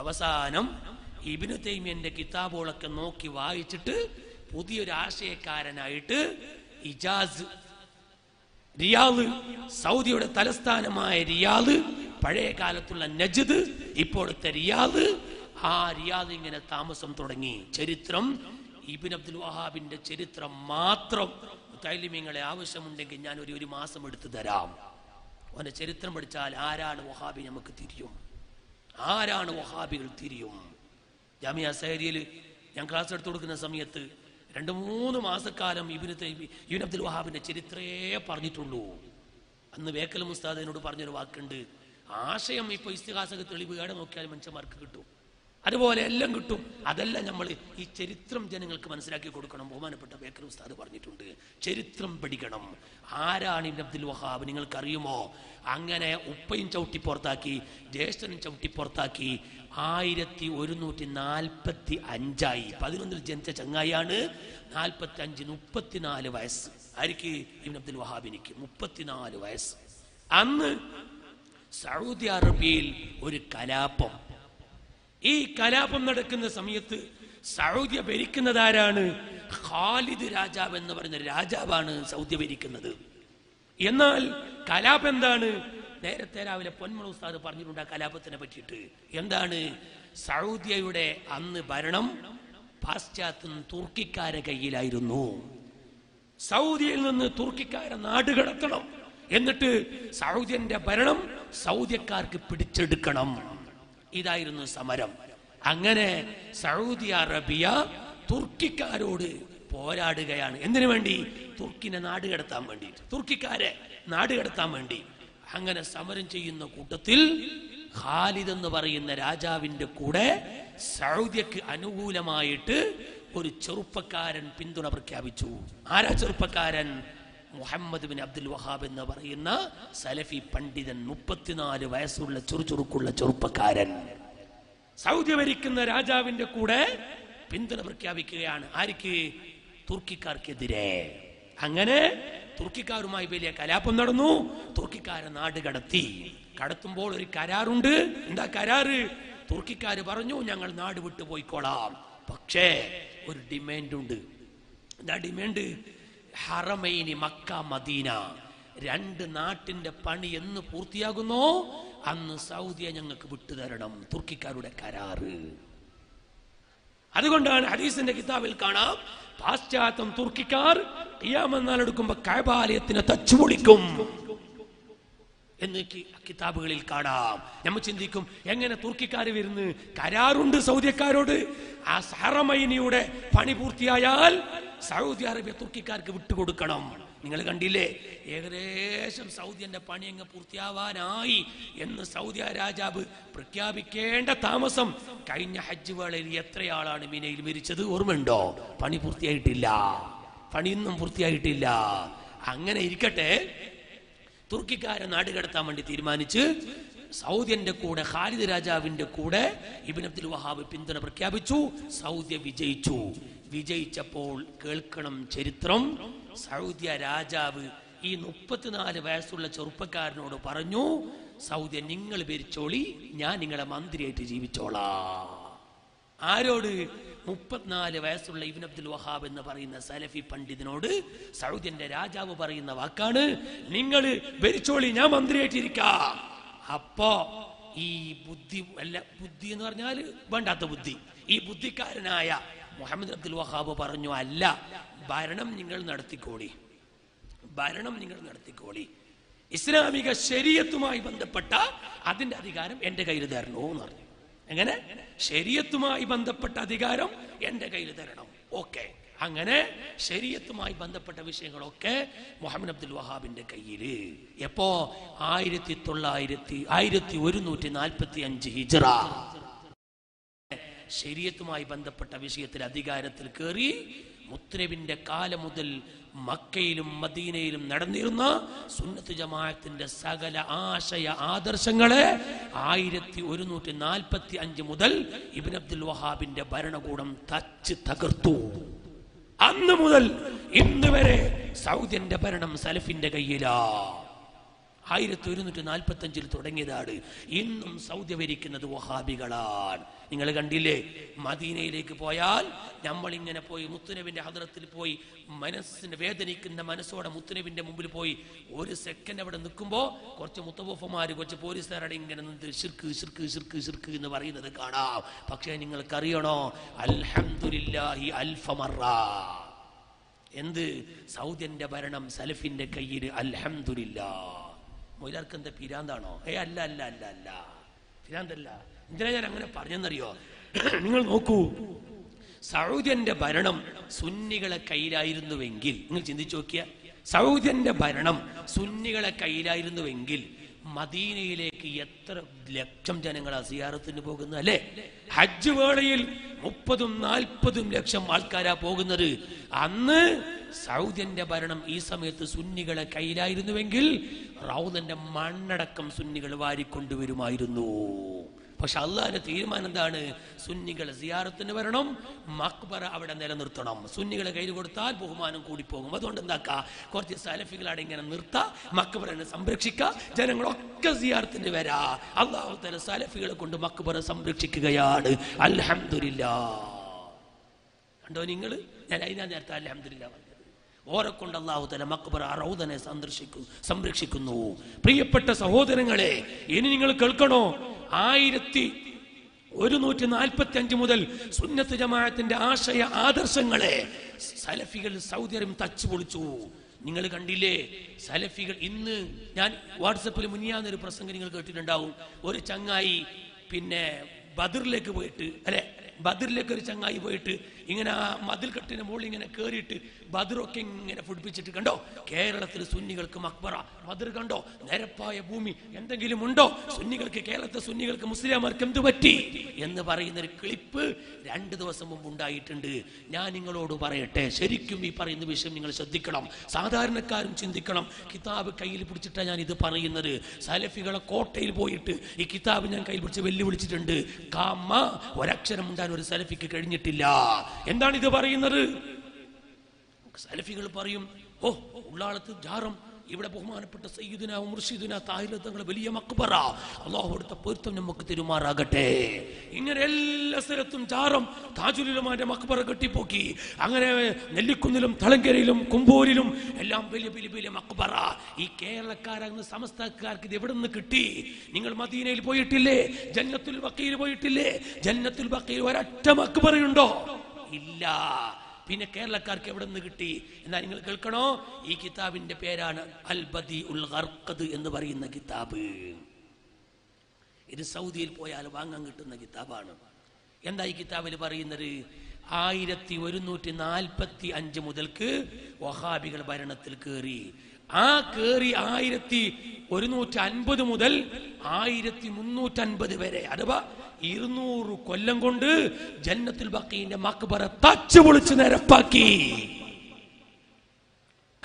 അവസാനം ഇബിനു തൈമിയന്റെ കിതാബുകളൊക്കെ നോക്കി വായിച്ചിട്ട് പുതിയൊരു ആശയക്കാരനായിട്ട് ഇജാസ് റിയാദ് സൗദിയുടെ തലസ്ഥാനമായ റിയാദ് പഴയ കാലത്തുള്ള നജദ് ഇപ്പോഴത്തെ റിയാദ് ആ റിയാദ് ഇങ്ങനെ താമസം തുടങ്ങി. ചരിത്രം ഇബിൻ അബ്ദുൽ വഹാബിന്റെ ചരിത്രം മാത്രം. തൈലിമിങ്ങളെ ആവശ്യമുണ്ടെങ്കിൽ ഞാൻ ഒരു ഒരു മാസം എടുത്തു തരാം. അവന്റെ ചരിത്രം പഠിച്ചാൽ ആരാണ് വഹാബി നമുക്ക് തിരിയും? ആരാണ് വഹാബികൾ തിരിയും? ജാമിയ സഹരിയിൽ ഞാൻ ക്ലാസ് എടുത്തു കൊടുക്കുന്ന സമയത്ത് രണ്ട് മൂന്ന് മാസക്കാലം തൈമി ഇബിൻ അബ്ദുൽ വഹാബിന്റെ ചരിത്രേ പറഞ്ഞിട്ടുള്ളൂ. അന്ന് വേക്കൽ മുസ്താദിനോട് പറഞ്ഞൊരു വാക്കുണ്ട്. ആശയം ഇപ്പൊ ഇസ്തിഹാസക തെളിവ് നോക്കിയാൽ മനുഷ്യന്മാർക്ക് കിട്ടും. അതുപോലെ എല്ലാം കിട്ടും. അതെല്ലാം നമ്മൾ ഈ ചരിത്രം ജനങ്ങൾക്ക് മനസ്സിലാക്കി കൊടുക്കണം. ബഹുമാനപ്പെട്ട ബേക്കർ ഉസ്താദ് പറഞ്ഞിട്ടുണ്ട് ചരിത്രം പഠിക്കണം. ആരാണ് ഇബ്ൻ അബ്ദുൽ വഹാബ്? നിങ്ങൾക്കറിയുമോ? അങ്ങനെ ഉപ്പയും ചവിട്ടി പുറത്താക്കി ജ്യേഷ്ഠനും ചവിട്ടി പുറത്താക്കി ആയിരത്തി ഒരുന്നൂറ്റി നാൽപ്പത്തി അഞ്ചായി പതിനൊന്നിൽ ജനിച്ച ചങ്ങായിയാണ്. നാൽപ്പത്തി അഞ്ചിന് മുപ്പത്തിനാല് വയസ്സ്. ആർക്ക്? ഇബ്ൻ അബ്ദുൽ വഹാബിനിക്ക്. മുപ്പത്തിനാല് വയസ്സ്. അന്ന് സൗദി അറേബ്യയിൽ ഒരു കലാപം. ഈ കലാപം നടക്കുന്ന സമയത്ത് സൗദ്യ ഭരിക്കുന്നത് ആരാണ് ഖാലിദ് രാജാവ് എന്ന് പറയുന്ന രാജാവാണ് സൗദ്യ ഭരിക്കുന്നത്. എന്നാൽ കലാപം എന്താണ്? നേരത്തെ രാവിലെ പൊന്മള ഉസ്താദ് പറഞ്ഞിട്ടുണ്ട് ആ കലാപത്തിനെ പറ്റിയിട്ട്. എന്താണ്? സൗദിയയുടെ അന്ന് ഭരണം പാശ്ചാത്യം തുർക്കിക്കാരെ കയ്യിലായിരുന്നു. സൗദിയിൽ നിന്ന് തുർക്കിക്കാരെ നാട് കടത്തണം. എന്നിട്ട് സൗദിയന്റെ ഭരണം സൗദിയക്കാർക്ക് പിടിച്ചെടുക്കണം. ഇതായിരുന്നു സമരം. അങ്ങനെ സൗദി അറേബ്യ തുർക്കിക്കാരോട് പോരാടുകയാണ്. എന്തിനു വേണ്ടി? തുർക്കിനെ നാട് കടത്താൻ വേണ്ടി. തുർക്കിക്കാരെ നാട് കടത്താൻ വേണ്ടി. അങ്ങനെ സമരം ചെയ്യുന്ന കൂട്ടത്തിൽ ഖാലിദ് എന്ന് പറയുന്ന രാജാവിന്റെ കൂടെ സൗദിക്ക് അനുകൂലമായിട്ട് ഒരു ചെറുപ്പക്കാരൻ പിന്തുണ പ്രഖ്യാപിച്ചു. ആരാ ചെറുപ്പക്കാരൻ? മുഹമ്മദ് ബിൻ അബ്ദുൽ വഹാബ് എന്ന് പറയുന്ന സലഫി പണ്ഡിതൻ മുപ്പത്തിനാല് വയസ്സുള്ള ചുറുചുറുക്കുള്ള ചെറുപ്പക്കാരൻ. സൗദി ഭരിക്കുന്ന രാജാവിന്റെ കൂടെ പിന്തുണ പ്രഖ്യാപിക്കുകയാണ്. ആർക്ക് തുർക്കിക്കാർക്കെതിരെ. അങ്ങനെ തുർക്കിക്കാരുമായി വലിയ കലാപം നടന്നു. തുർക്കിക്കാരെ നാട് കടത്തി. കടത്തുമ്പോൾ ഒരു കരാറുണ്ട്. എന്താ കരാറ്? തുർക്കിക്കാര് പറഞ്ഞു ഞങ്ങൾ നാട് വിട്ടു പോയിക്കോളാം പക്ഷേ ഒരു ഡിമാൻഡ് ഉണ്ട് എന്താ ഡിമാൻഡ്? ഹറമൈനി Mecca Medina. രണ്ട് നാട്ടിന്റെ പണി എന്ന് പൂർത്തിയാകുന്നോ. അന്ന് സൗദിയെ ഞങ്ങൾക്ക് വിട്ടുതരണം. തുർക്കിക്കാരുടെ കരാറ്. അതുകൊണ്ടാണ് ഹദീസിന്റെ കിതാബിൽ കാണാം പാശ്ചാത്യം തുർക്കിക്കാർ എടുക്കുമ്പോ കൈബാലയത്തിനെ തച്ചുപൊളിക്കും എന്ന് കിതാബുകളിൽ കാണാം. നമ്മൾ ചിന്തിക്കും എങ്ങനെ തുർക്കിക്കാർ വരുന്ന്? കരാറുണ്ട് സൗദിയക്കാരോട് ആ സഹറമൈനിയുടെ പണി പൂർത്തിയായാൽ സൗദി അറേബ്യ തുർക്കിക്കാർക്ക് വിട്ടുകൊടുക്കണം. നിങ്ങൾ കണ്ടില്ലേ? ഏകദേശം സൗദിയന്റെ പണി അങ്ങ് പൂർത്തിയാവാനായി എന്ന് സൗദി രാജാവ് പ്രഖ്യാപിക്കേണ്ട താമസം കഴിഞ്ഞ ഹജ്ജ് വേളയിൽ എത്രയാളാണ് മിനയിൽ മരിച്ചത് ഓർമ്മയുണ്ടോ? പണി പൂർത്തിയായിട്ടില്ല. പണിയൊന്നും പൂർത്തിയായിട്ടില്ല. അങ്ങനെ ഇരിക്കട്ടെ. തുർക്കിക്കാരെ നാട് കടത്താൻ വേണ്ടി തീരുമാനിച്ച് സൗദിയന്റെ കൂടെ ഖാലിദ് രാജാവിന്റെ കൂടെ ഇബിൻ അബ്ദുൽ വഹാബ് പിന്തുണ പ്രഖ്യാപിച്ചു സൗദി വിജയിച്ചു. വിജയിച്ചപ്പോൾ കേൾക്കണം ചരിത്രം. സൗദ്യ രാജാവ് ഈ മുപ്പത്തിനാല് വയസ്സുള്ള ചെറുപ്പക്കാരനോട് പറഞ്ഞു സൗദ്യ നിങ്ങൾ ഭരിച്ചോളി ഞാൻ നിങ്ങളെ മന്ത്രിയായിട്ട് ജീവിച്ചോളാ. ആരോട്? മുപ്പത്തിനാല് വയസ്സുള്ള ഇബിൻ അബ്ദുൽ വഹാബ് എന്ന് പറയുന്ന സലഫി പണ്ഡിതനോട് സൗദിന്റെ രാജാവ് പറയുന്ന വാക്കാണ് നിങ്ങൾ ഭരിച്ചോളി ഞാൻ മന്ത്രിയായിട്ടിരിക്കാം അപ്പോ ഈ ബുദ്ധി അല്ല ബുദ്ധി എന്ന് പറഞ്ഞാൽ വേണ്ടാത്ത ബുദ്ധി. ഈ ബുദ്ധിക്കാരനായ മുഹമ്മദ് അബ്ദുൽ വഹാബ് പറഞ്ഞു അല്ല ഭരണം നിങ്ങൾ നടത്തിക്കോളി. ഭരണം നിങ്ങൾ നടത്തിക്കോളി. ഇസ്ലാമിക ശരീരത്തുമായി ബന്ധപ്പെട്ട അതിന്റെ അധികാരം എന്റെ കയ്യിൽ തരണോ എന്ന് പറഞ്ഞു. എങ്ങനെ? ശരീരത്തുമായി ബന്ധപ്പെട്ട അധികാരം എന്റെ കയ്യിൽ തരണം. ഓക്കെ. അങ്ങനെ ശരീരത്തുമായി ബന്ധപ്പെട്ട വിഷയങ്ങളൊക്കെ മുഹമ്മദ് അബ്ദുൽ വഹാബിന്റെ കയ്യിൽ എപ്പോ? ആയിരത്തി തൊള്ളായിരത്തി ആയിരത്തി ഒരുന്നൂറ്റി നാൽപ്പത്തി അഞ്ച് ഹിജറ. ശരീരത്തുമായി ബന്ധപ്പെട്ട വിഷയത്തിൽ അധികാരത്തിൽ കയറി മുത്തരബിന്റെ കാലം മുതൽ മക്കയിലും മദീനയിലും നടന്നിരുന്ന സുന്നത്ത് ജമാഅത്തിന്റെ സകല ആശയ ആദർശങ്ങളെ ആയിരത്തി ഒരുന്നൂറ്റി നാൽപ്പത്തി അഞ്ച് മുതൽ ഇബിൻ അബ്ദുൽ വഹാബിന്റെ ഭരണകൂടം തച്ച് തകർത്തു. അന്ന് മുതൽ ഇന്ന് വരെ സൗദിന്റെ ഭരണം സലഫിന്റെ കയ്യിലാ. ആയിരത്തി ഒരുന്നൂറ്റി നാൽപ്പത്തി അഞ്ചിൽ തുടങ്ങിയതാണ്. ഇന്നും സൗദി ഭരിക്കുന്നത് വഹാബികളാണ്. നിങ്ങൾ കണ്ടില്ലേ? മദീനയിലേക്ക് പോയാൽ നമ്മൾ ഇങ്ങനെ പോയി മുത്തുനബിന്റെ ഹദ്രത്തിൽ പോയി മനസ്സിന് വേദനിക്കുന്ന മനസ്സോടെ മുത്തുനബിന്റെ മുമ്പിൽ പോയി. ഒരു സെക്കൻഡ് അവിടെ നിൽക്കുമ്പോൾ കുറച്ച് മുത്തബൂഫമാര് കുറച്ച് പോലീസുകാരുടെ ഇങ്ങനെ നിന്ന് ഷിർക്ക് ഷിർക്ക് ഷിർക്ക് ഷിർക്ക് എന്ന് പറയുന്നത് കാണാം. പക്ഷേ നിങ്ങൾക്കറിയണോ? അൽഹംദുലില്ലാഹി അൽഫമറ എന്ത്? സൗദിന്റെ ഭരണം സലഫിന്റെ കയ്യിൽ അൽഹംദുലില്ലാ മൊയിലാർക്ക് എന്താ പിരാന്താണോ? ഏ അല്ല അല്ല അല്ല അല്ല. പിരാന്തല്ല. എന്തിനാ ഞാൻ അങ്ങനെ പറഞ്ഞെന്നറിയോ? നിങ്ങൾ നോക്കൂ. സൗദിയന്റെ ഭരണം സുന്നികളെ കയ്യിലായിരുന്നുവെങ്കിൽ നിങ്ങൾ ചിന്തിച്ചു നോക്കിയ. സൗദിയന്റെ ഭരണം സുന്നികളെ കയ്യിലായിരുന്നുവെങ്കിൽ മദീനയിലേക്ക് എത്ര ലക്ഷം ജനങ്ങൾ അസിയാറത്തിന് പോകുന്നു അല്ലെ? ഹജ്ജ് വേളയിൽ മുപ്പതും നാൽപ്പതും ലക്ഷം ആൾക്കാരാ പോകുന്നത്. അന്ന് സൗദിയന്റെ ഭരണം ഈ സമയത്ത് സുന്നികളെ കയ്യിലായിരുന്നുവെങ്കിൽ റൗദന്റെ മണ്ണടക്കം സുന്നികൾ വാരിക്കൊണ്ടുവരുമായിരുന്നു. പക്ഷെ അള്ളാഹിന്റെ തീരുമാനം എന്താണ്? സുന്നികൾ സിയാറത്തിന് വരണം മക്ബറ അവിടെ നിലനിർത്തണം. സുന്നികളെ കയ്യിൽ കൊടുത്താൽ ബഹുമാനം കൂടിപ്പോകും. അതുകൊണ്ട് എന്താക്കാ? കുറച്ച് സലഫികളാടെ ഇങ്ങനെ നിർത്താ മക്ബറനെ സംരക്ഷിക്ക ജനങ്ങളൊക്കെ സിയാറത്തിന് വരാ. അള്ളാഹു തല സലഫികളെ കൊണ്ട് മക്ബറ സംരക്ഷിക്കുകയാണ്. അലഹമില്ല കണ്ടോ നിങ്ങൾ ഞാൻ അതിനാ നേരത്തെ അൽഹംദുലില്ലാ ഓരക്കൊണ്ട് ഓരെ കൊണ്ട് അള്ളാഹു തല മക്ബറ റൗദനെ സന്ദർശിക്കും സംരക്ഷിക്കുന്നു. പ്രിയപ്പെട്ട സഹോദരങ്ങളെ ഇനി നിങ്ങൾ കേൾക്കണോ? ആയിരത്തി ഒരുന്നൂറ്റി നാൽപ്പത്തി അഞ്ച് മുതൽ സുന്നത്ത് ജമാഅത്തിന്റെ ആശയ ആദർശങ്ങളെ സലഫികൾ സൗദി അറേബ്യ തച്ചു പൊളിച്ചു. നിങ്ങൾ കണ്ടില്ലേ? സലഫികൾ ഇന്ന് ഞാൻ വാട്സപ്പിൽ മുന്നിയാന്നൊരു പ്രസംഗം നിങ്ങൾ കേട്ടിട്ടുണ്ടാവും. ഒരു ചങ്ങായി പിന്നെ ബദറിലേക്ക് പോയിട്ട് അല്ലെ? ബദറിലേക്ക് ഒരു ചങ്ങായി പോയിട്ട് ഇങ്ങനെ ആ മതിൽ കെട്ടിന് മുകളിൽ ഇങ്ങനെ കയറിയിട്ട് ബദറൊക്കെ ഇങ്ങനെ പിടിപ്പിച്ചിട്ട് കണ്ടോ? കേരളത്തിൽ സുന്നികൾക്ക് മക്ബറ. ബദർ കണ്ടോ? നിരപ്പായ ഭൂമി. എന്തെങ്കിലും ഉണ്ടോ? സുന്നികൾക്ക് കേരളത്തെ സുന്നികൾക്ക് മുസ്ലിംമാർക്ക് എന്ത് പറ്റി? എന്ന് പറയുന്ന ഒരു ക്ലിപ്പ് രണ്ട് ദിവസം മുമ്പ് ഉണ്ടായിട്ടുണ്ട്. ഞാൻ നിങ്ങളോട് പറയട്ടെ. ശരിക്കും ഈ പറയുന്ന വിഷയം നിങ്ങൾ ശ്രദ്ധിക്കണം. സാധാരണക്കാരും ചിന്തിക്കണം. കിതാബ് കയ്യിൽ പിടിച്ചിട്ടാണ് ഞാൻ ഇത് പറയുന്നത്. സലഫികളെ കോട്ടയിൽ പോയിട്ട് ഈ കിതാബ് ഞാൻ കയ്യിൽ പിടിച്ച് വെല്ലുവിളിച്ചിട്ടുണ്ട്. കാമ ഒരക്ഷരം ഉണ്ടാൻ ഒരു സലഫിക്ക് കഴിഞ്ഞിട്ടില്ല. എന്താണ് ഇത് പറയുന്നത്? സലഫികൾ പറയും ഓ ഉള്ളാളത്ത് ജാറം. ഇവിടെ ബഹുമാനപ്പെട്ട സയ്യിദിന മുർഷിദിന താഹില തങ്ങളെ വലിയ മക്ബറ. അള്ളാഹു അടുത്ത പൊരുത്തം നമുക്ക് തെരുമാറാകട്ടെ. ഇങ്ങനെ എല്ലാ സ്ഥലത്തും ചാറം താജുലുമാന്റെ മക്ബറ കെട്ടിപ്പോക്കി. അങ്ങനെ നെല്ലിക്കുന്നിലും തളങ്കരയിലും കുമ്പൂരിലും എല്ലാം വലിയ വലിയ വലിയ മക്ബറ. ഈ കേരളക്കാരങ്ങ് സമസ്തക്കാർക്ക് ഇത് എവിടെ നിന്ന് കിട്ടി? നിങ്ങൾ മദീനയിൽ പോയിട്ടില്ലേ? ജന്നത്തുൽ ബക്കീൽ പോയിട്ടില്ലേ? ജന്നത്തുൽ ബക്കീൽ ഒരൊറ്റ മക്ബറയുണ്ടോ? ഇല്ല. പിന്നെ കേരളക്കാർക്ക് എവിടെ നിന്ന് കിട്ടി? എന്നാൽ നിങ്ങൾ കേൾക്കണോ? ഈ കിതാബിന്റെ പേരാണ് അൽബദി ഉൽ ഹർക്കത് എന്ന് പറയുന്ന കിതാബ്. ഇത് സൗദിയിൽ പോയാൽ വാങ്ങാൻ കിട്ടുന്ന കിതാബാണ്. എന്താ ഈ കിതാബിൽ പറയുന്നത്? ആയിരത്തി ഒരുന്നൂറ്റി നാൽപ്പത്തി അഞ്ച് മുതൽക്ക് വഹാബികൾ ഭരണത്തിൽ കയറി ആ കേറി ആയിരത്തി ഒരുന്നൂറ്റി അൻപത് മുതൽ ആയിരത്തി മുന്നൂറ്റി അൻപത് വരെ. അഥവാ ഇരുന്നൂറ് കൊല്ലം കൊണ്ട് ജന്നത്തുൽ ബക്കീന്റെ മക്ബറ തച്ചു പൊളിച്ച് നിരപ്പാക്കി.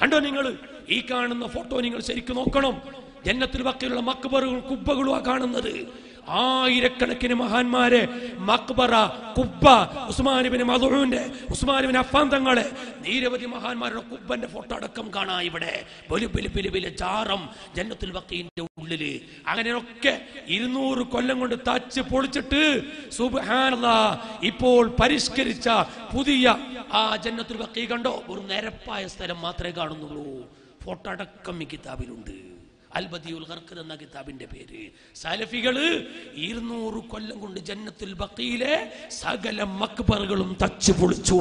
കണ്ടോ നിങ്ങൾ ഈ കാണുന്ന ഫോട്ടോ നിങ്ങൾ ശരിക്കും നോക്കണം. ജന്നത്തുൽ ബക്കയിലുള്ള മക്ബറുകളും കുബ്ബകളും ആ കാണുന്നത്. ആയിരക്കണക്കിന് മഹാന്മാരെ മക്ബറ കുബ്ബ ഉസ്മാനിബിന് മധുവിന്റെ ഉസ്മാനിബിന് അഫാൻ തങ്ങളെ നിരവധി മഹാന്മാരുടെ കുബ്ബന്റെ ഫോട്ടോ അടക്കം കാണാം ഇവിടെ. ചാറം ജന്നത്തുൽ വക്കീന്റെ ഉള്ളിൽ. അങ്ങനെയൊക്കെ ഇരുന്നൂറ് കൊല്ലം കൊണ്ട് തച്ച് പൊളിച്ചിട്ട് ഇപ്പോൾ പരിഷ്കരിച്ച പുതിയ ആ ജന്നത്തുൽ വക്കീ കണ്ടോ? ഒരു നിരപ്പായ സ്ഥലം മാത്രമേ കാണുന്നുള്ളൂ. ഫോട്ടോ അടക്കം ഈ കിതാബിലുണ്ട്. അൽബദിയുൽ ഖർക്ക് എന്ന കിതാബിന്റെ പേര്. സലഫികൾ ഇരുന്നൂറ് കൊല്ലം കൊണ്ട് ജന്നത്തുൽ ബഖീലെ സകല മക്ബറുകളും തച്ചു പൊളിച്ചു.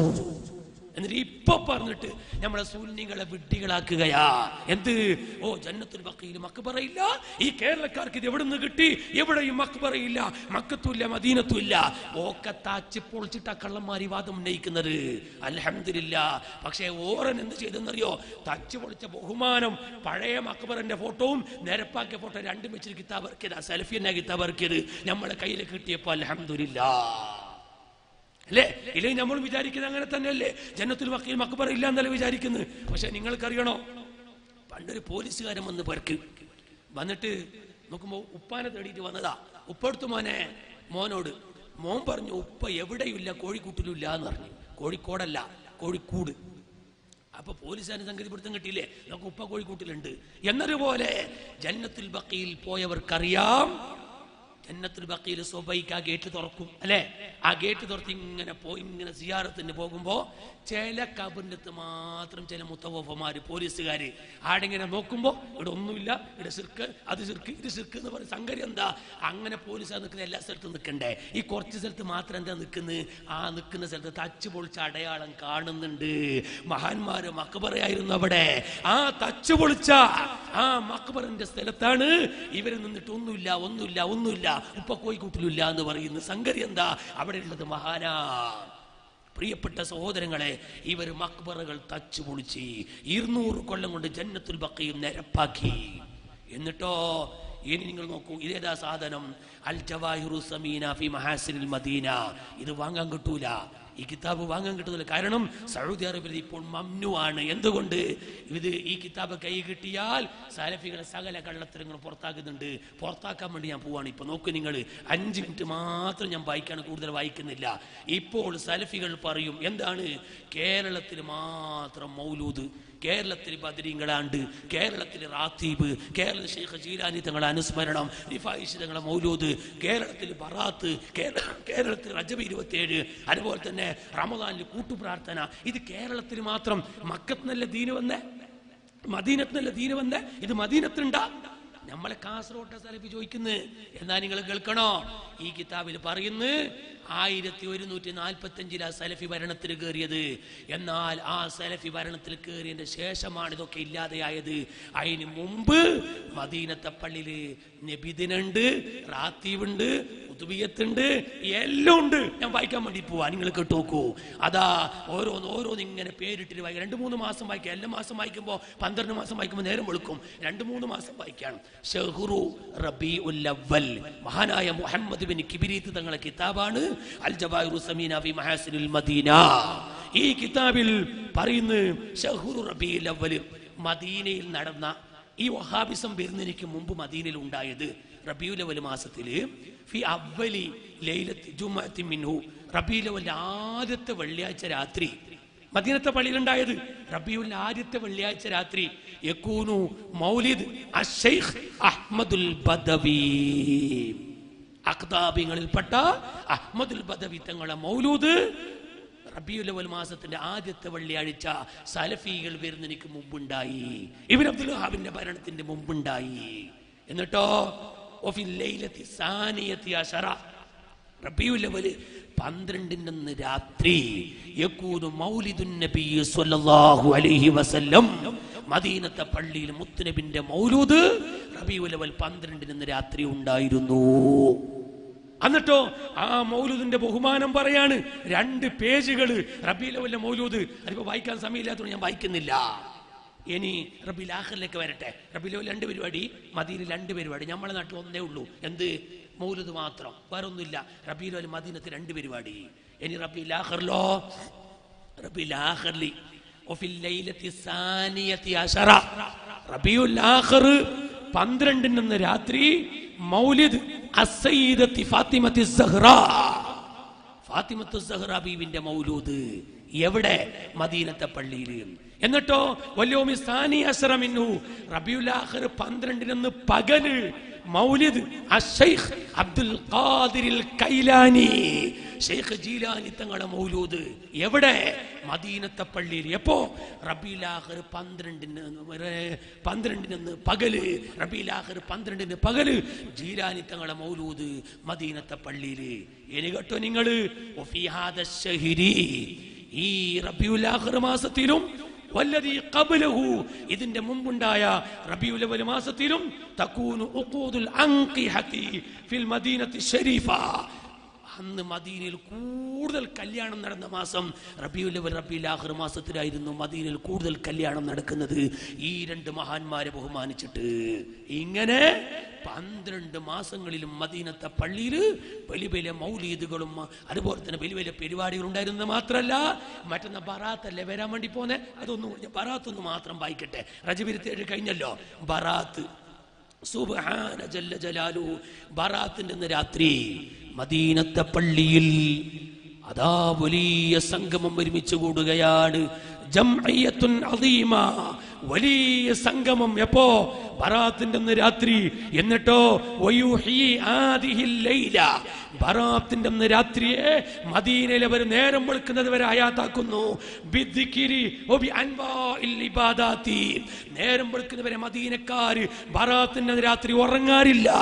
എന്നിട്ട് ഇപ്പൊ പറഞ്ഞിട്ട് നമ്മളെ സുന്നികളെ വിട്ടികളാക്കുകയാ എന്ത്? ഓ ജന്നത്തുൽ ബക്കയിൽ മക്ബറയില്ല. ഈ കേരളക്കാർക്ക് ഇത് എവിടെ നിന്ന് കിട്ടി? എവിടെയും മക്ബറയില്ല. മക്കത്തുമില്ല മദീനത്തുമില്ല ഓക്കെ താച്ച് പൊളിച്ചിട്ട കള്ളന്മാരി വാദം ഉന്നയിക്കുന്നത്. അലഹമില്ല പക്ഷേ ഓരൻ എന്ത് ചെയ്തെന്നറിയോ? തച്ച് പൊളിച്ച ബഹുമാനം പഴയ മക്ബറിന്റെ ഫോട്ടോവും നിരപ്പാക്കിയ ഫോട്ടോ രണ്ടും വെച്ചിട്ട് കിതാബ് ഇറക്കിയത്. സെൽഫി തന്നെ കിതാബ് ഇറക്കിയത്. നമ്മളെ കയ്യിൽ കിട്ടിയപ്പോ അൽഹംദുലില്ല. അല്ലേ? ഇല്ലെങ്കിൽ നമ്മൾ വിചാരിക്കുന്നത് അങ്ങനെ തന്നെയല്ലേ? ജന്നത്തുൽ വക്കീൽ മക്ബർ ഇല്ല എന്നല്ല വിചാരിക്കുന്നത്? പക്ഷെ നിങ്ങൾക്കറിയണോ? പണ്ടൊരു പോലീസുകാരൻ വന്ന് പെർക്ക് വന്നിട്ട് നോക്കുമ്പോ ഉപ്പാനെ തേടിയിട്ട് വന്നതാ. ഉപ്പെടുത്തു മോനെ മോനോട്. മോൻ പറഞ്ഞു ഉപ്പ എവിടെയില്ല കോഴിക്കൂട്ടിലും ഇല്ല എന്ന് പറഞ്ഞു. കോഴിക്കോടല്ല കോഴിക്കൂട്. അപ്പൊ പോലീസുകാരൻ സംഗതി പിടുത്തം കിട്ടിയില്ലേ? നമുക്ക് ഉപ്പ കോഴിക്കൂട്ടിലുണ്ട്. എന്നതുപോലെ ജന്നത്തുൽ വക്കീൽ പോയവർക്കറിയാം ജന്നത്തുൽ ബക്കയിൽ സ്വബൈക്ക് ആ ഗേറ്റ് തുറക്കും അല്ലെ? ആ ഗേറ്റ് തുറത്ത് ഇങ്ങനെ പോയി ഇങ്ങനെ സിയാറത്തിന് പോകുമ്പോ ചില കബറിനടുത്ത് മാത്രം ചില മുത്തവഫമാര് പോലീസുകാർ ആടെങ്ങനെ നോക്കുമ്പോൾ ഇവിടെ ഒന്നുമില്ല ഇവിടെ സിർക്ക് അത് സിർക്ക് ഇത് സിർക്ക് എന്ന് പറയുന്ന സംഗതി എന്താ? അങ്ങനെ പോലീസ് നിൽക്കുന്ന എല്ലാ സ്ഥലത്തും നിൽക്കണ്ടേ? ഈ കുറച്ച് സ്ഥലത്ത് മാത്രം എന്താ നിൽക്കുന്നത് ആ നിൽക്കുന്ന സ്ഥലത്ത് തച്ച് പൊളിച്ച അടയാളം കാണുന്നുണ്ട്. മഹാന്മാര് മക്ബറയായിരുന്നു അവിടെ. ആ തച്ച് പൊളിച്ച ആ മക്ബറിന്റെ സ്ഥലത്താണ് ഇവർ നിന്നിട്ട് ഒന്നുമില്ല ഒന്നുമില്ല ഒന്നുമില്ല ഉപ്പ കോഴിക്കൂട്ടിലില്ല എന്ന് പറയുന്ന സംഗതി എന്താ? അവിടെ ഉള്ളത് മഹാനാ. പ്രിയപ്പെട്ട സഹോദരങ്ങളെ ഇവർ മക്ബറകൾ തച്ചു പൊളിച്ച് ഇരുന്നൂറ് കൊല്ലം കൊണ്ട് ജന്നത്തുൽ ബക്കയും നിരപ്പാക്കി. എന്നിട്ടോ ഇനി നിങ്ങൾ നോക്കൂ ഇതേതാ സാധനം? അൽ ജവാഹിറു സമീന ഫി മഹാസിനിൽ മദീന. ഇത് വാങ്ങാൻ കിട്ടൂല. ഈ കിതാബ് വാങ്ങാൻ കിട്ടുന്നില്ല. കാരണം സൗദി അറേബ്യയിൽ ഇപ്പോൾ മമ്നുവാണ് എന്തുകൊണ്ട്? ഇത് ഈ കിതാബ് കൈ കിട്ടിയാൽ സാലഫികളെ സകല കള്ളത്തരങ്ങൾ പുറത്താക്കുന്നുണ്ട്. പുറത്താക്കാൻ വേണ്ടി ഞാൻ പോവാണ്. ഇപ്പൊ നോക്കൂ നിങ്ങൾ അഞ്ച് മിനിറ്റ് മാത്രം ഞാൻ വായിക്കാണ് കൂടുതൽ വായിക്കുന്നില്ല. ഇപ്പോൾ സലഫികൾ പറയും എന്താണ്? കേരളത്തിൽ മാത്രം മൗലൂദ് കേരളത്തിൽ ബദരീങ്ങളാണ്ട് കേരളത്തിൽ റാത്തീബ് കേരള ഷെയ്ഖ് ജീലാനി തങ്ങളെ അനുസ്മരണം റിഫായിഷ് തങ്ങളെ മൗലൂദ് കേരളത്തിൽ ബറാത്ത് കേരള കേരളത്തിൽ റജബ് ഇരുപത്തിയേഴ് അതുപോലെ തന്നെ റമദാനിൽ കൂട്ടുപ്രാർത്ഥന. ഇത് കേരളത്തിൽ മാത്രം മക്കത്ത് നല്ല ദീന് വന്നേ? മദീനത്ത് നല്ല ദീന് വന്നേ? ഇത് മദീനത്തുണ്ടാ? നമ്മളെ കാസർഗോട്ടെ സലഫി ചോദിക്കുന്നു. എന്നാ നിങ്ങൾ കേൾക്കണോ? ഈ കിതാബിൽ പറയുന്നു ആയിരത്തി ഒരുന്നൂറ്റി നാൽപ്പത്തി അഞ്ചിലാ സലഫി ഭരണത്തിൽ കയറിയത്. എന്നാൽ ആ സലഫി ഭരണത്തിൽ കയറിയതിന്റെ ശേഷമാണ് ഇതൊക്കെ ഇല്ലാതെയായത്. അതിന് മുമ്പ് മദീനത്തെ പള്ളിയിൽ നബിദിനുണ്ട് റാത്തീവുണ്ട് ഉതുബിയത്തുണ്ട് എല്ലാം ഉണ്ട്. ഞാൻ വായിക്കാൻ വേണ്ടി പോവാ നിങ്ങൾ കേട്ടു നോക്കൂ. അതാ ഓരോന്ന് ഓരോന്ന് ഇങ്ങനെ പേരിട്ടിട്ട് വായിക്കാം. രണ്ട് മൂന്ന് മാസം വായിക്കാം എല്ലാ മാസം വായിക്കുമ്പോൾ പന്ത്രണ്ട് മാസം വായിക്കുമ്പോൾ നേരം വെളുക്കും. രണ്ട് മൂന്ന് മാസം വായിക്കണം ഷെഹുറു റബി ഉല്ലവൽ മഹാനായ മുഹമ്മദ് ബിൻ കിബിരീത്ത് തങ്ങളെ കിതാബാണ്. അൽ ജവാഹിറു സമീന ഫി മഹാസിനുൽ മദീന. ഈ കിതാബിൽ പറയുന്നു ഷഹുറു റബി ഉല്ലവൽ മദീനയിൽ നടന്ന ഈ വഹാബിസം വരുന്നതിന് മുമ്പ് മദീനയിൽ ഉണ്ടായത് റബിയുൽ അവൽ മാസത്തിൽ ഫി അവലി ലൈലത്ത് ജുമഅത്തി മിൻഹു. റബിയുൽ അവൽ ആദ്യത്തെ വെള്ളിയാഴ്ച രാത്രി മദീനത്തെ പള്ളിയിലുണ്ടായത്. റബിയുൽ ആദ്യത്തെ വെള്ളിയാഴ്ച രാത്രി യക്കൂനു മൗലിദ് അഷൈഖ് അഹ്മദുൽ ബദവി. അഖ്താബിങ്ങളിൽപ്പെട്ട അഹ്മദുൽ ബദവി തങ്ങളെ മൗലൂദ്. റബിയുൽ അവൽ മാസത്തിന്റെ ആദ്യത്തെ വെള്ളിയാഴ്ച സലഫികൾ വരുന്നതിന് മുമ്പുണ്ടായി. ഇബിൻ അബ്ദുൽ ഹാബിന്റെ ഭരണത്തിന്റെ മുമ്പുണ്ടായി. എന്നിട്ടോ? ഒഫിൽ ലൈലത്തി സാനിയത്തി അശറ പന്ത്രണ്ടിന്റെ അന്ന് രാത്രി മദീനത്തെ പള്ളിയിൽ മുത്തുനബിന്റെ മൗലൂദ് റബിയുലവൽ പന്ത്രണ്ടിന് രാത്രി ഉണ്ടായിരുന്നു. എന്നിട്ടോ ആ മൗലൂദിന്റെ ബഹുമാനം പറയാണ് രണ്ട് പേജുകൾ റബീലവല്ല മൗലൂദ്. അതിപ്പോ വായിക്കാൻ സമയമില്ലാത്തതുകൊണ്ട് ഞാൻ വായിക്കുന്നില്ല. ഇനി റബീൽ ആഖറിലേക്ക് വരട്ടെ. റബിലോ രണ്ട് പരിപാടി മദീനിൽ രണ്ട് പരിപാടി. നമ്മളെ നാട്ടിൽ ഒന്നേ ഉള്ളൂ. എന്ത്? മൗലത് മാത്രം. വേറെ ഒന്നുമില്ല റബീൽ അൽ മദീനത്ത് രണ്ട് പരിപാടി. ഇനി റബി ലാഹർലോ റബി ലാഹർലി രാത്രി മൗലിദ് മൗലൂദ് എവിടെ? മദീനത്തെ പള്ളിയിൽ എന്നിട്ടോ വല്യോമി സാനി അസറമിന്നു റബിയുലാഹർ പന്ത്രണ്ടിനെന്ന് പകൽ മൗലിദ് അഷൈഖ് അബ്ദുൽ ഖാദിരിൽ കൈലാനി. ഷെയ്ഖ് ജീലാനി തങ്ങളുടെ മൗലൂദ്. എവിടെ? മദീനത്തെ പള്ളിയിൽ. എപ്പോ? റബീലാഹർ പന്ത്രണ്ടിന് പന്ത്രണ്ടിന് പകൽ. റബീലാഹർ പന്ത്രണ്ടിന് പകൽ. ജീലാനി തങ്ങളുടെ മൗലൂദ് മദീനത്തെ പള്ളിയിൽ. ഇനി കേട്ടോ നിങ്ങൾ. ഈ റബിയുലാഹർ മാസത്തിലും വല്ലതി ഖബ്ലഹു ഇതിന്റെ മുമ്പുണ്ടായ റബിയുൽ അവൽ മാസത്തിലും തകൂനു ഉഖൂദുൽ അൻഖിഹതി ഫിൽ മദീനത്തി ഷരീഫ അന്ന് മദീനയിൽ കൂടുതൽ കല്യാണം നടന്ന മാസം റബിയുൽ റബി ലാഹർ മാസത്തിലായിരുന്നു മദീനയിൽ കൂടുതൽ കല്യാണം നടക്കുന്നത്. ഈ രണ്ട് മഹാന്മാരെ ബഹുമാനിച്ചിട്ട് ഇങ്ങനെ പന്ത്രണ്ട് മാസങ്ങളിലും മദീനത്തെ പള്ളിയിൽ വലിയ വലിയ മൗലീദുകളും അതുപോലെ തന്നെ വലിയ വലിയ പരിപാടികൾ ഉണ്ടായിരുന്നത് മാത്രമല്ല മറ്റൊന്ന് ബറാത്തല്ലേ വരാൻ വേണ്ടി പോന്നെ? അതൊന്നും ബറാത്ത് ബറാത്തൊന്ന് മാത്രം വായിക്കട്ടെ. റജബിരുത്തേഴ് കഴിഞ്ഞല്ലോ. ബറാത്ത്. സുബ്ഹാന ജല്ല ജലാലു ബറാത്തിന്റെ രാത്രി മദീനത്തെ പള്ളിയിൽ അതാ വലിയ സംഗമം ഒരുമിച്ച് കൂടുകയാണ്. വലിയ സംഗമം എപ്പോ? ബറാത്തിന്റെ അന്ന് രാത്രി. എന്നിട്ടോ ബറാത്തിന്റെ അന്ന് രാത്രിയെ മദീനയിൽ അവർ നേരം വെളുക്കുന്നത് വരെ അയാത്താക്കുന്നു നേരം വെളുക്കുന്നവരെ മദീനക്കാര് ബറാത്തിന്റെ രാത്രി ഉറങ്ങാറില്ല.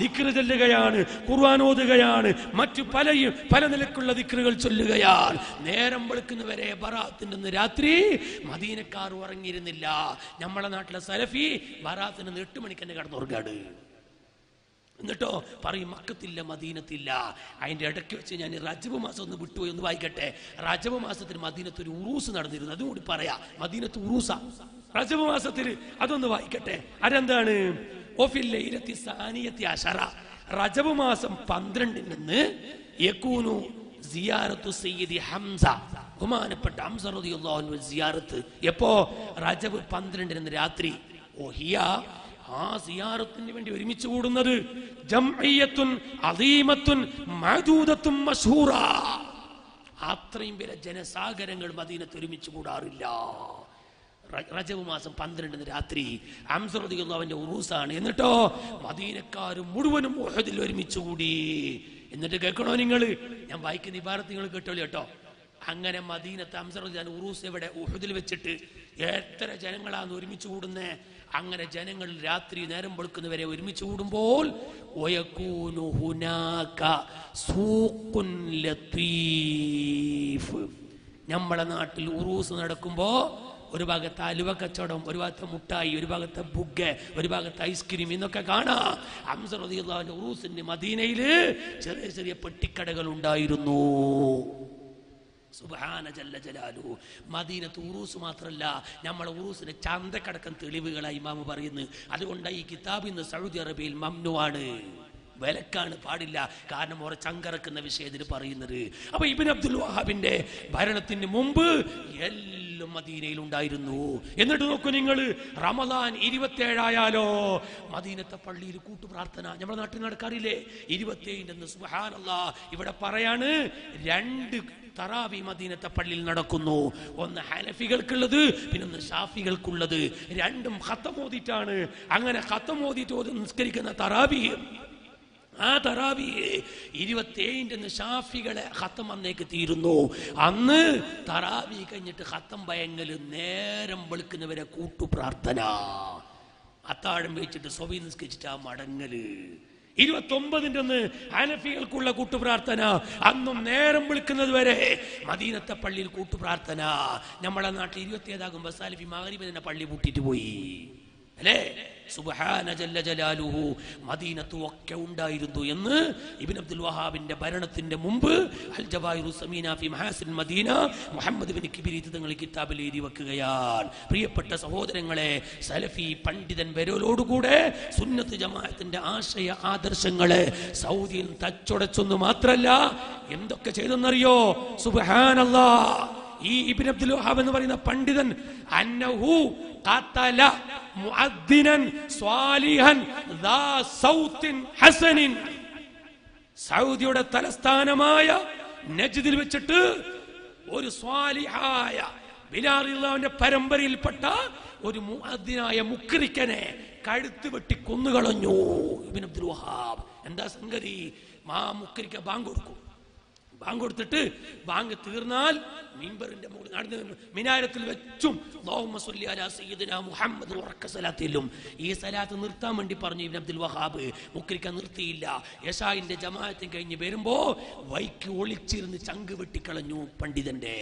ദിക്റ് ചൊല്ലുകയാണ് ഖുർആൻ ഓതുകയാണ്. മറ്റു പലയും പല നിലക്കുള്ള ദിക്റുകൾ ചൊല്ലുകയാണ്. നേരം വെളുക്കുന്നവരെ ബറാത്തിന്റെ രാത്രി മദീനക്കാർ ഉറങ്ങിയിരുന്നില്ല. നമ്മളെ നാട്ടിലെ സലഫി വരാത്തിന് എട്ട് മണിക്ക് തന്നെ കിടന്നുറങ്ങാട് എന്നിട്ടോ പറയും മക്കത്തില്ല മദീനത്തില്ല. അതിന്റെ ഇടയ്ക്ക് വെച്ച് ഞാൻ റജബ് മാസം ഒന്ന് വിട്ടുപോയി ഒന്ന് വായിക്കട്ടെ. റജബ് മാസത്തിന് മദീനത്ത് ഒരു ഉറൂസ് നടന്നിരുന്നു. അതും കൂടി പറയാ. മദീനത്ത് ഉറൂസ. റജബ് മാസത്തിൽ അതൊന്ന് വായിക്കട്ടെ. അതെന്താണ്? ഒഫില്ലയിലെത്തി സാനിയത്തി അഷറ റജബ് മാസം പന്ത്രണ്ടിൽ നിന്ന് യക്കൂനു സിയാറത്തു സയ്യിദി ഹംസ. ബഹുമാനപ്പെട്ട അൻഹു സിയാറത്ത്. എപ്പോ? റജബ് പന്ത്രണ്ടിന് രാത്രി. ഓഹിയ ആ സിയാറത്തിന് വേണ്ടി ഒരുമിച്ച് കൂടുന്നത് അത്രയും പേരെ ജനസാഗരങ്ങൾ മദീനത്ത് ഒരുമിച്ച് കൂടാറില്ല. റജബ് മാസം പന്ത്രണ്ടിന് രാത്രി അംസറുദിയുള്ള അവന്റെ ഉറൂസാണ്. എന്നിട്ടോ? മദീനക്കാരും മുഴുവനും ഒരുമിച്ച് കൂടി. എന്നിട്ട് കേൾക്കണോ നിങ്ങൾ? ഞാൻ വായിക്കുന്ന ഇബാരത്ത് നിങ്ങൾ കേട്ടോളൂ കേട്ടോ. അങ്ങനെ മദീനത്തെ അംസറുദ്ദാൻ ഉറൂസ് എവിടെ? ഉഹുദിൽ വെച്ചിട്ട് എത്ര ജനങ്ങളാണ് ഒരുമിച്ച് കൂടുന്നേ? അങ്ങനെ ജനങ്ങൾ രാത്രി നേരം വെളുക്കുന്നവരെ ഒരുമിച്ച് കൂടുമ്പോൾ നമ്മളെ നാട്ടിൽ ഉറൂസ് നടക്കുമ്പോ ഒരു ഭാഗത്ത് അലുവ കച്ചവടം ഒരു ഭാഗത്ത് മുട്ടായി ഒരു ഭാഗത്ത് ബുഗ് ഒരു ഭാഗത്ത് ഐസ്ക്രീം എന്നൊക്കെ കാണാം. ഉറൂസിന്റെ മദീനയിൽ ചെറിയ ചെറിയ പെട്ടിക്കടകൾ ഉണ്ടായിരുന്നു. സുബ്ഹാന ജല്ല ജലാലു മദീനത്ത് ഉറൂസ് മാത്രല്ല നമ്മളെ ഊറൂസിന് ചന്തക്കടക്കം തെളിവുകളായി ഇമാമ് പറയുന്നു. അതുകൊണ്ട് ഈ കിതാബ് ഇന്ന് സൗദി അറേബ്യയിൽ മമ്നുവാണ് വിലക്കാണ് പാടില്ല. കാരണം ഓരോ ചങ്കറക്കുന്ന വിഷയത്തിൽ പറയുന്നത്. അപ്പൊ ഇബിൻ അബ്ദുൽ വഹാബിന്റെ ഭരണത്തിന് മുമ്പ് എല്ലാം മദീനയിൽ ഉണ്ടായിരുന്നു എന്നിട്ട് നോക്കൂ നിങ്ങൾ റമദാൻ ഇരുപത്തേഴായാലോ? മദീനത്തെ പള്ളിയിൽ കൂട്ടുപ്രാർത്ഥന. നമ്മുടെ നാട്ടിൽ നടക്കാറില്ലേ ഇരുപത്തേഴിന്റെ ഇവിടെ പറയാണ് രണ്ട് തറാവി മദീനത്തെ പള്ളിയിൽ നടക്കുന്നു. ഒന്ന് ഹനഫികൾക്കുള്ളത് പിന്നെ ഒന്ന് ഷാഫികൾക്കുള്ളത്. രണ്ടും ഓതിയിട്ടാണ്. അങ്ങനെ ഓതി നിസ്കരിക്കുന്ന തറാവി. ആ തറാവിയെ ഇരുപത്തേഴിന്റെ ഷാഫികളെ ഹത്തം അന്നേക്ക് തീരുന്നു. അന്ന് തറാവി കഴിഞ്ഞിട്ട് ഹത്തം ഭയങ്കൽ നേരം വെളുക്കുന്നവരെ കൂട്ടു പ്രാർത്ഥന. അത്താഴം വെച്ചിട്ട് സ്വവി നിസ്കരിച്ചിട്ട് ആ മടങ്ങൽ. ഇരുപത്തി ഒന്ന് ഹനഫികൾക്കുള്ള കൂട്ടുപ്രാർത്ഥന അന്നും നേരം വിളിക്കുന്നത് വരെ മദീനത്തെ പള്ളിയിൽ കൂട്ടുപ്രാർത്ഥന നമ്മളെ നാട്ടിൽ ഇരുപത്തിയേതാകുമ്പോൾ സാലിഫി മകരിബിനെ പള്ളി പൂട്ടിയിട്ട് പോയി. അല്ലേ? സുബ്ഹാന ജല്ല ജലാലുഹു. മദീനത്ത് ഒക്കെ ഉണ്ടായിരുന്നു എന്ന് ഇബിൻ അബ്ദുൽ വഹാബിന്റെ ഭരണത്തിന്റെ മുമ്പ് അൽ ജവാഹിറു സമീന ഫി മഹാസിൻ മദീന മുഹമ്മദ് ബിൻ കിബിരി തങ്ങൾ കിതാബിൽ എഴുതി വെക്കുകയാണ്. പ്രിയപ്പെട്ട സഹോദരങ്ങളെ സലഫി പണ്ഡിതൻ വരലോടുകൂടെ സുന്നത്ത് ജമാഅത്തിന്റെ ആശയ ആദർശങ്ങളെ സൗദിയിൽ തച്ചുടച്ചൊന്നു മാത്രല്ല എന്തൊക്കെ ചെയ്തെന്നറിയോ? സുബ്ഹാനല്ലാ. ഈ ഇബിൻ അബ്ദുൽ വഹാബ് എന്ന് പറയുന്ന പണ്ഡിതൻ അന്നഹു ഖതല മുഅദ്ദിനൻ സ്വാലിഹൻ ദാ സൗത്തിൻ ഹസനിൻ. സൗദിയുടെ തലസ്ഥാനമായ നജ്ദിൽ വെച്ചിട്ട് ഒരു സ്വാലിഹായ ബിലാറിന്റെ പരമ്പരയിൽപ്പെട്ട ഒരു മുഅദ്ദിനായ മുക്രിക്കനെ കഴുത്ത് വെട്ടി കൊന്നുകളഞ്ഞു ഇബിൻ അബ്ദുൽ വഹാബ്. എന്താ സംഗതി? മാ മുക്രിക്ക ബാങ്ക് കൊടുക്കും. ബാങ്ക് കൊടുത്തിട്ട് ബാങ്ക് തീർന്നാൽ മീൻബറിന്റെ മുകളിൽ നടന്ന് മിനാരത്തിൽ വെച്ചും മുഹമ്മദ് ഉറക്ക സലാത്തിലും. ഈ സലാത്ത് നിർത്താൻ വേണ്ടി പറഞ്ഞു ഇബ്ൻ അബ്ദുൽ വഹാബ്. മുക്രിക്ക നിർത്തിയില്ല. യശായിന്റെ ജമാഅത്തും കഴിഞ്ഞ് വരുമ്പോ വൈക്ക് ഒളിച്ചിരുന്ന് ചങ്ക് വെട്ടിക്കളഞ്ഞു പണ്ഡിതന്റെ.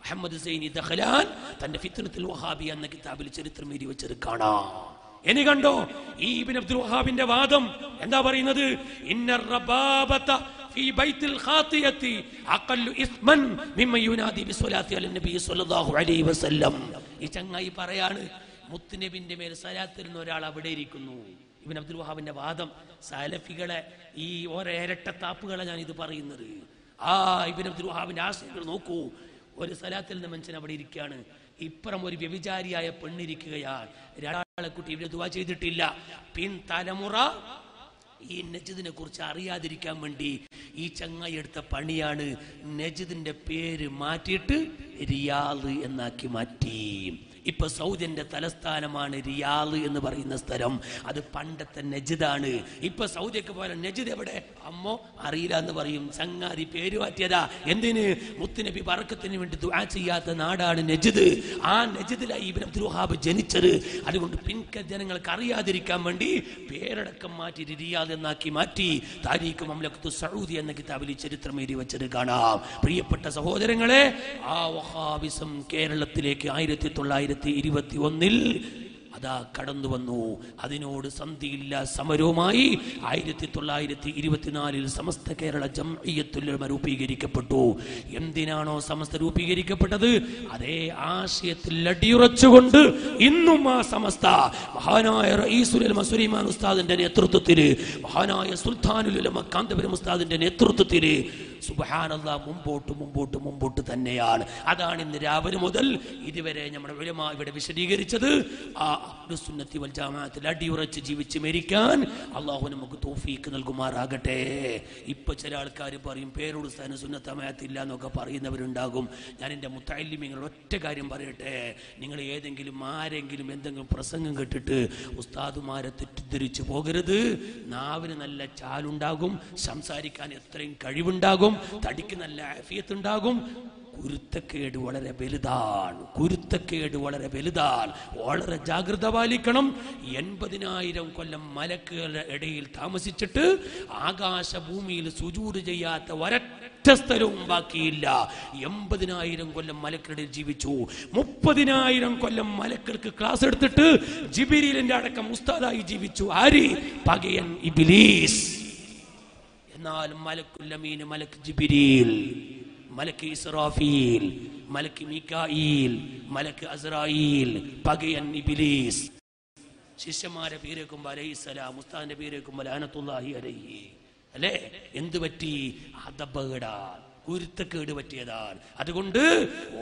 മുഹമ്മദ് സൈനി ദഹലാൻ തന്റെ ഫിത്നത്തുൽ വഹാബി എന്ന കിതാബിൽ ചരിത്രം എഴുതി വെച്ചത് കാണാം. ഇനി കണ്ടോ ഈ ഇബ്ൻ അബ്ദുൽ വഹാബിന്റെ വാദം എന്താ പറയുന്നത്? ഇന്നർ റബാബത في بيت الخاطية أقل إثما ممن ينادي بالصلاة على النبي صلى الله عليه وسلم ഈ ചങ്ങായി പറയാണ് മുത്തുനബിന്റെ മേൽ സലാത്തിരുന്ന ഒരാൾ അവിടെ ഇരിക്കുന്നു ഇബൻ അബ്ദുൽ വഹാബിന്റെ വാദം സലഫികളെ ഈ ഓരോ ഇരട്ടത്താപ്പുകളെ ഞാൻ ഇത് പറയുന്നത് ആ ഇബൻ അബ്ദുൽ വഹാബിന്റെ ആശയങ്ങൾ നോക്കൂ ഒരു സ്ഥലത്തിൽ നിന്ന് മനുഷ്യൻ അവിടെ ഇരിക്കുകയാണ് ഇപ്പുറം ഒരു വ്യഭിചാരിയായ പെണ്ണിരിക്കുകയാണ് ഒരാളെ കുട്ടി ഇവിടെ ദുവാ ചെയ്തിട്ടില്ല പിൻ തലമുറ ഈ നജിദിനെ കുറിച്ച് അറിയാതിരിക്കാൻ വേണ്ടി ഈ ചങ്ങായി എടുത്ത പണിയാണ് നജിദിന്റെ പേര് മാറ്റിയിട്ട് റിയാദ് എന്നാക്കി മാറ്റി. ഇപ്പൊ സൗദിന്റെ തലസ്ഥാനമാണ് റിയാദ് എന്ന് പറയുന്ന സ്ഥലം. അത് പണ്ടത്തെ നജിദാണ്. ഇപ്പൊ സൗദിക്ക് പോലെ നജിദ് എവിടെ? അമ്മോ അറിയില്ല എന്ന് പറയും. ചങ്ങാതി പേര് മാറ്റിയതാ. എന്തിന്? മുത്തുനബി പറക്കത്തിന് വേണ്ടി ദുആ ചെയ്യാത്ത നാടാണ് നജിദ്. ആ നജിദിലായി ഇബിൻ അബ്ദുൽ വഹാബ് ജനിച്ചത്. അതുകൊണ്ട് പിൻക ജനങ്ങൾക്ക് അറിയാതിരിക്കാൻ വേണ്ടി പേരടക്കം മാറ്റി റിയാദ് എന്നാക്കി മാറ്റി താരീഖ് മംലക്കത്തു സൗദി എന്ന കിതാബിൽ ചരിത്രം എഴുതി വെച്ചത് കാണാം. പ്രിയപ്പെട്ട സഹോദരങ്ങളെ ആ വഹാബിസം കേരളത്തിലേക്ക് ആയിരത്തി തൊള്ളായിരത്തി ഇരുപത്തി ഒന്നിൽ അതാ കടന്നു വന്നു. അതിനോട് സന്ധിയില്ല സമരവുമായി ആയിരത്തി തൊള്ളായിരത്തി ഇരുപത്തിനാലിൽ സമസ്ത കേരള ജംഇയ്യത്തുൽ രൂപീകരിക്കപ്പെട്ടു. എന്തിനാണോ സമസ്ത രൂപീകരിക്കപ്പെട്ടത്? അതേ ആശയത്തിൽ അടിയുറച്ചുകൊണ്ട് ഇന്നും ആ സമസ്ത മഹാനായ റഈസുൽ മസുലിമാൻ ഉസ്താദിന്റെ നേതൃത്വത്തിൽ മഹാനായ സുൽത്താനുൽ ഉലമ കാന്തപുരം ഉസ്താദിന്റെ നേതൃത്വത്തിൽ സുബ്ഹാനല്ലാ മുമ്പോട്ട് മുമ്പോട്ട് മുമ്പോട്ട് തന്നെയാണ്. അതാണ് ഇന്ന് രാവിലെ മുതൽ ഇതുവരെ നമ്മുടെ ഉലമ ഇവിടെ വിശദീകരിച്ചത്. ആ വൽ ജമാഅത്തിൽ അടിയുറച്ച് ജീവിച്ച് മരിക്കാൻ അള്ളാഹു നമുക്ക് തോഫീക്ക് നൽകുമാറാകട്ടെ. ഇപ്പൊ ചില ആൾക്കാർ പറയും പേരോട് സ്ഥാന സുന്നത്തമയത്തില്ല എന്നൊക്കെ പറയുന്നവരുണ്ടാകും. ഞാൻ എന്റെ മുത്തല്ലിമിങ്ങൾ ഒറ്റ കാര്യം പറയട്ടെ. നിങ്ങൾ ഏതെങ്കിലും ആരെങ്കിലും എന്തെങ്കിലും പ്രസംഗം കേട്ടിട്ട് ഉസ്താദുമാരെ തെറ്റിദ്ധരിച്ചു പോകരുത്. നാവിന് നല്ല ചാലുണ്ടാകും സംസാരിക്കാൻ എത്രയും കഴിവുണ്ടാകും തടിക്ക് നല്ല ആഫിയത്ത് ഉണ്ടാകും കുരുത്തക്കേട് വളരെ വലുതാണ്. കുരുത്തക്കേട് വളരെ വലുതാണ്. വളരെ ജാഗ്രത പാലിക്കണം. എൺപതിനായിരം കൊല്ലം മലക്കുകളുടെ ഇടയിൽ താമസിച്ചിട്ട് ആകാശഭൂമിയിൽ സുജൂര് ചെയ്യാത്ത ഒരൊറ്റ സ്ഥലവും ബാക്കിയില്ല. എൺപതിനായിരം കൊല്ലം മലക്കിടയിൽ ജീവിച്ചു. മുപ്പതിനായിരം കൊല്ലം മലക്കൾക്ക് ക്ലാസ് എടുത്തിട്ട് ജിബിരിലിന്റെ അടക്കം ഉസ്താദായി ജീവിച്ചു. ആരി? പകയൻ ഇബിലീസ്. എന്നാൽ മലക്കുല്ലമീന് മലക്ക് ജിബിരിൽ മലക്ക് ഇസ്രാഫീൽ മലക്ക് മിക്കായിൽ മലക്ക് അസ്രായിൽ പകയൻ ഇബിലീസ്. ശിഷ്യന്മാരെ പേരേക്കുമ്പോ അലൈഹിസ്സലാം ഉസ്താദിന്റെ പേരേക്കുമ്പോ ലാനത്തുല്ലാഹി അലൈഹി. അല്ലേ? എന്തു പറ്റി? അതപകടാൻ കുരുത്തക്കേട് പറ്റിയതാണ് അതുകൊണ്ട്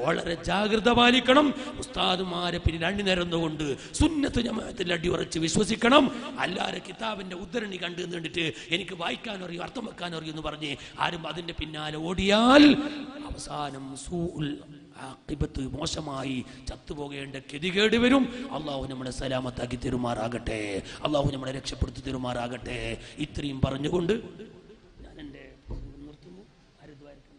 വളരെ ജാഗ്രത പാലിക്കണം. ഉസ്താദുമാരെ പിന്നെ പിന്നിൽ അണിനിരന്നുകൊണ്ട് സുന്നത്ത് ജമാഅത്തിൽ അടിയുറച്ച് വിശ്വസിക്കണം. അല്ലാതെ കിതാബിന്റെ ഉദ്ധരണി കണ്ടു നിന്നിട്ട് എനിക്ക് വായിക്കാൻ അറിയും അർത്ഥം വെക്കാൻ അറിയും എന്ന് പറഞ്ഞ് ആരും അതിന്റെ പിന്നാലെ ഓടിയാൽ അവസാനം ആഖിബത്ത് മോശമായി ചത്തുപോകേണ്ട ഗതികേട് വരും. അള്ളാഹു നമ്മളെ സലാമത്താക്കി തെരുമാറാകട്ടെ. അള്ളാഹു നമ്മളെ രക്ഷപ്പെടുത്തി തെരുമാറാകട്ടെ. ഇത്രയും പറഞ്ഞുകൊണ്ട് ഞാൻ എന്റെ നിർത്തുന്നു ഹരിദ്വാരത്തിൽ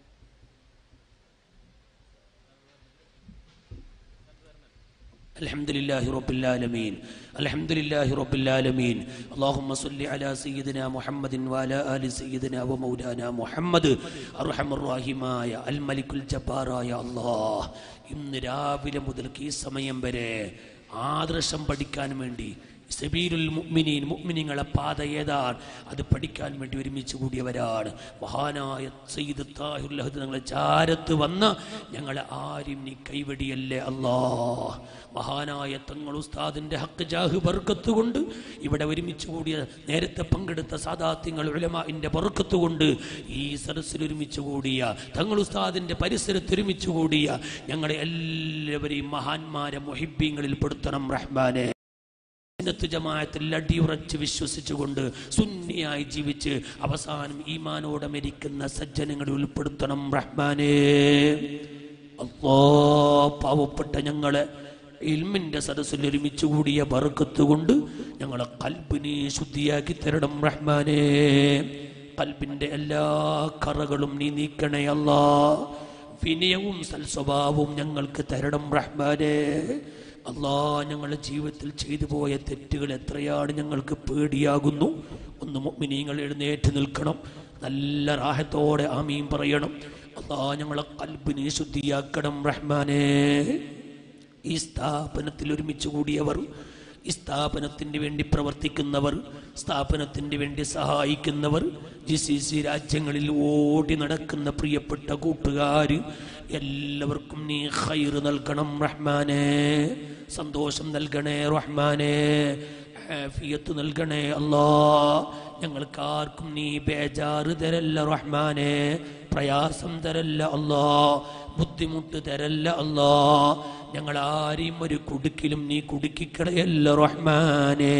الحمد لله رب العالمين الحمد لله رب العالمين اللهم صل على سيدنا محمد وعلى آل سيدنا ومولانا محمد أرحم الراحماയ الملك الجباراയ الله ഇന്ന് രാവിലെ മുതൽക്ക് ഈ സമയം വരെ ആദർശം പഠിക്കാൻ വേണ്ടി സബീലുൽ മുഅ്മിനീൻ മുഅ്മിനീങ്ങളെ പാത ഏതാണ്? അത് പഠിക്കാൻ വേണ്ടി ഒരുമിച്ച് കൂടിയവരാണ്. മഹാനായ സയ്യിദ് താഹിർ ലഹദ് ഞങ്ങളെ ചാരത്ത് വന്ന് ഞങ്ങളെ ആരും നീ കൈവടിയല്ലേ അല്ലാ. മഹാനായ തങ്ങൾ ഉസ്താദിന്റെ ഹക്ക് ജാഹ് ബർക്കത്ത് കൊണ്ട് ഇവിടെ ഒരുമിച്ച് കൂടിയ നേരത്തെ പങ്കെടുത്ത സാദാത്യങ്ങൾ ഉലമാന്റെ ബർക്കത്ത് കൊണ്ട് ഈ സദസ്സിൽ ഒരുമിച്ച് കൂടിയ തങ്ങൾ ഉസ്താദിന്റെ പരിസരത്ത് ഒരുമിച്ച് കൂടിയ ഞങ്ങളെ എല്ലാവരെയും മഹാന്മാരെ മൊഹിബ്യങ്ങളിൽ പെടുത്തണം റഹ്മാനെ. ജമാഅത്തിൽ അടിയുറച്ച് വിശ്വസിച്ചുകൊണ്ട് സുന്നിയായി ജീവിച്ച് അവസാനം ഈമാനോടെ മരിക്കുന്ന സജ്ജനങ്ങളെ ഉൾപ്പെടുത്തണം റഹ്മാനേ. അപ്പോ പാവപ്പെട്ട ഞങ്ങളെ ഇൽമിന്റെ സദസ്സിൽ ഒരുമിച്ച് കൂടിയ ബർക്കത്ത് കൊണ്ട് ഞങ്ങളെ കൽബിനെ ശുദ്ധിയാക്കി തരണം റഹ്മാനേ. കൽബിന്റെ എല്ലാ കറകളും നീ നീക്കണേ അല്ലാ വിനയവും സൽസ്വഭാവവും ഞങ്ങൾക്ക് തരണം റഹ്മാനേ. അല്ലാ ഞങ്ങളുടെ ജീവിതത്തിൽ ചെയ്തു പോയ തെറ്റുകൾ എത്രയാണ് ഞങ്ങൾക്ക് പേടിയാകുന്നു. ഒന്ന് മുഅ്മിനീങ്ങൾ എഴുന്നേറ്റ് നിൽക്കണം. നല്ല റാഹത്തോടെ ആമീം പറയണം. അള്ളാ ഞങ്ങളെ കൽബിനെ ശുദ്ധിയാക്കണം റഹ്മാനേ. ഈ സ്ഥാപനത്തിൽ ഒരുമിച്ച് കൂടിയവർ ഈ സ്ഥാപനത്തിന് വേണ്ടി പ്രവർത്തിക്കുന്നവർ സ്ഥാപനത്തിന് വേണ്ടി സഹായിക്കുന്നവർ ജി സി സി രാജ്യങ്ങളിൽ ഓടി നടക്കുന്ന പ്രിയപ്പെട്ട കൂട്ടുകാർ എല്ലാവർക്കും നീ ഹൈർ നൽകണം റഹ്മാനെ. സന്തോഷം നൽകണേ റഹ്മാനെ. ഹാഫിയത്ത് നൽകണേ അല്ലാ. ഞങ്ങൾക്ക് ആർക്കും നീ ബേജാറ് തരല്ല റഹ്മാനെ. പ്രയാസം തരല്ല അല്ലാ. ബുദ്ധിമുട്ട് തരല്ല അല്ലാ. ഞങ്ങൾ ആരെയും ഒരു കുടുക്കിലും നീ കുടുക്കിക്കളയല്ല റഹ്മാനെ.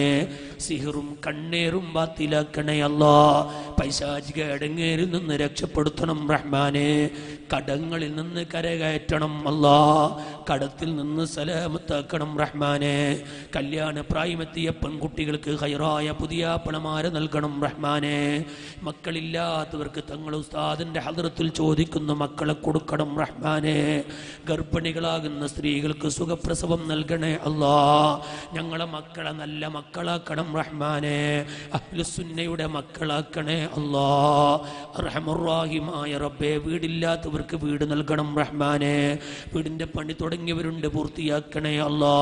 സിഹറും കണ്ണേറും ബാത്തിലാക്കണേ അല്ലാ. പൈശാചിക ഇടങ്ങേരിൽ നിന്ന് രക്ഷപ്പെടുത്തണം റഹ്മാനെ. കടങ്ങളിൽ നിന്ന് കരകയറ്റണം അല്ലാ. കടത്തിൽ നിന്ന് സലാമത്താക്കണം റഹ്മാനെ. കല്യാണ പ്രായമെത്തിയ പെൺകുട്ടികൾക്ക് ഹൈറായ പുതിയ പണമാര നൽകണം റഹ്മാനെ. മക്കളില്ലാത്തവർക്ക് തങ്ങൾ ഉസ്താദിന്റെ ഹദ്രത്തിൽ ചോദിക്കുന്ന മക്കളെ കൊടുക്കണം റഹ്മാനെ. ഗർഭിണികളാകുന്ന സ്ത്രീകൾക്ക് സുഖപ്രസവം നൽകണേ അല്ലാ. ഞങ്ങളെ മക്കളെ നല്ല മക്കളാക്കണം റഹ്മാനെ അഹ്ലുസുന്നയുടെ മക്കളാക്കണേ അല്ലാ. റഹമുറാഹിമായ റബ്ബെ വീടില്ലാത്തവർക്ക് വീട് നൽകണം റഹ്മാനെ. വീടിന്റെ പണി തുടങ്ങിയവരുണ്ട് പൂർത്തിയാക്കണേ അല്ലാ.